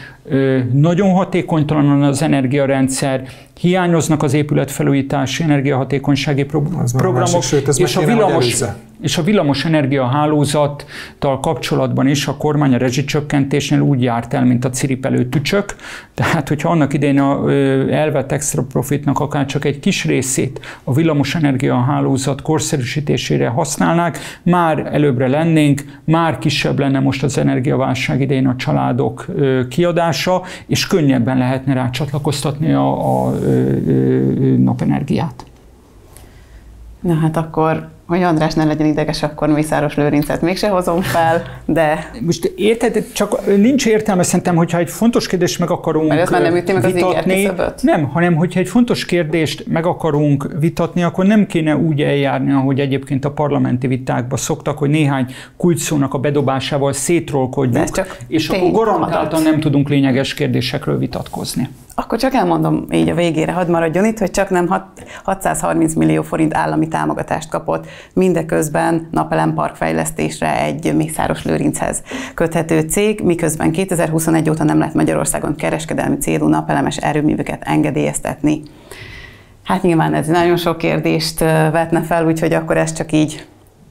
nagyon hatékonytalan az energiarendszer, hiányoznak az épületfelújítási energiahatékonysági pro- programok, másik, sőt, és a villamos. És a villamos energia hálózattal kapcsolatban is a kormány a rezsicsökkentésnél úgy járt el, mint a ciripelő tücsök. Tehát, hogyha annak idején a, elvett extra profitnak akár csak egy kis részét a villamos energia hálózat korszerűsítésére használnák, már előbbre lennénk, már kisebb lenne most az energiaválság idején a családok kiadása, és könnyebben lehetne rá csatlakoztatni a, a ö, napenergiát. Na hát akkor, hogy András ne legyen ideges, akkor Mészáros Lőrincet mégse hozom fel, de Most érted, csak nincs értelme szerintem, hogyha egy fontos kérdést meg akarunk Mert már nem üti meg az vitatni. inger-küszöböt? Nem, hanem hogyha egy fontos kérdést meg akarunk vitatni, akkor nem kéne úgy eljárni, ahogy egyébként a parlamenti vitákban szoktak, hogy néhány kulcsszónak a bedobásával szétrolkodjuk, és akkor garantáltan nem tudunk lényeges kérdésekről vitatkozni. Akkor csak elmondom így a végére, hadd maradjon itt, hogy csak nem hat- 630 millió forint állami támogatást kapott, mindeközben napelempark fejlesztésre egy Mészáros Lőrinchez köthető cég, miközben 2021 óta nem lehet Magyarországon kereskedelmi célú napelemes erőműveket engedélyeztetni. Hát nyilván ez nagyon sok kérdést vetne fel, úgyhogy akkor ez csak így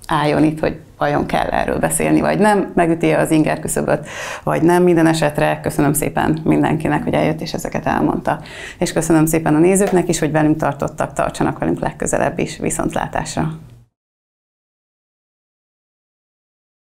álljon itt, hogy vajon kell erről beszélni, vagy nem, megüti az inger küszöböt, vagy nem. Minden esetre köszönöm szépen mindenkinek, hogy eljött és ezeket elmondta. És köszönöm szépen a nézőknek is, hogy velünk tartottak, tartsanak velünk legközelebb is. Viszontlátásra!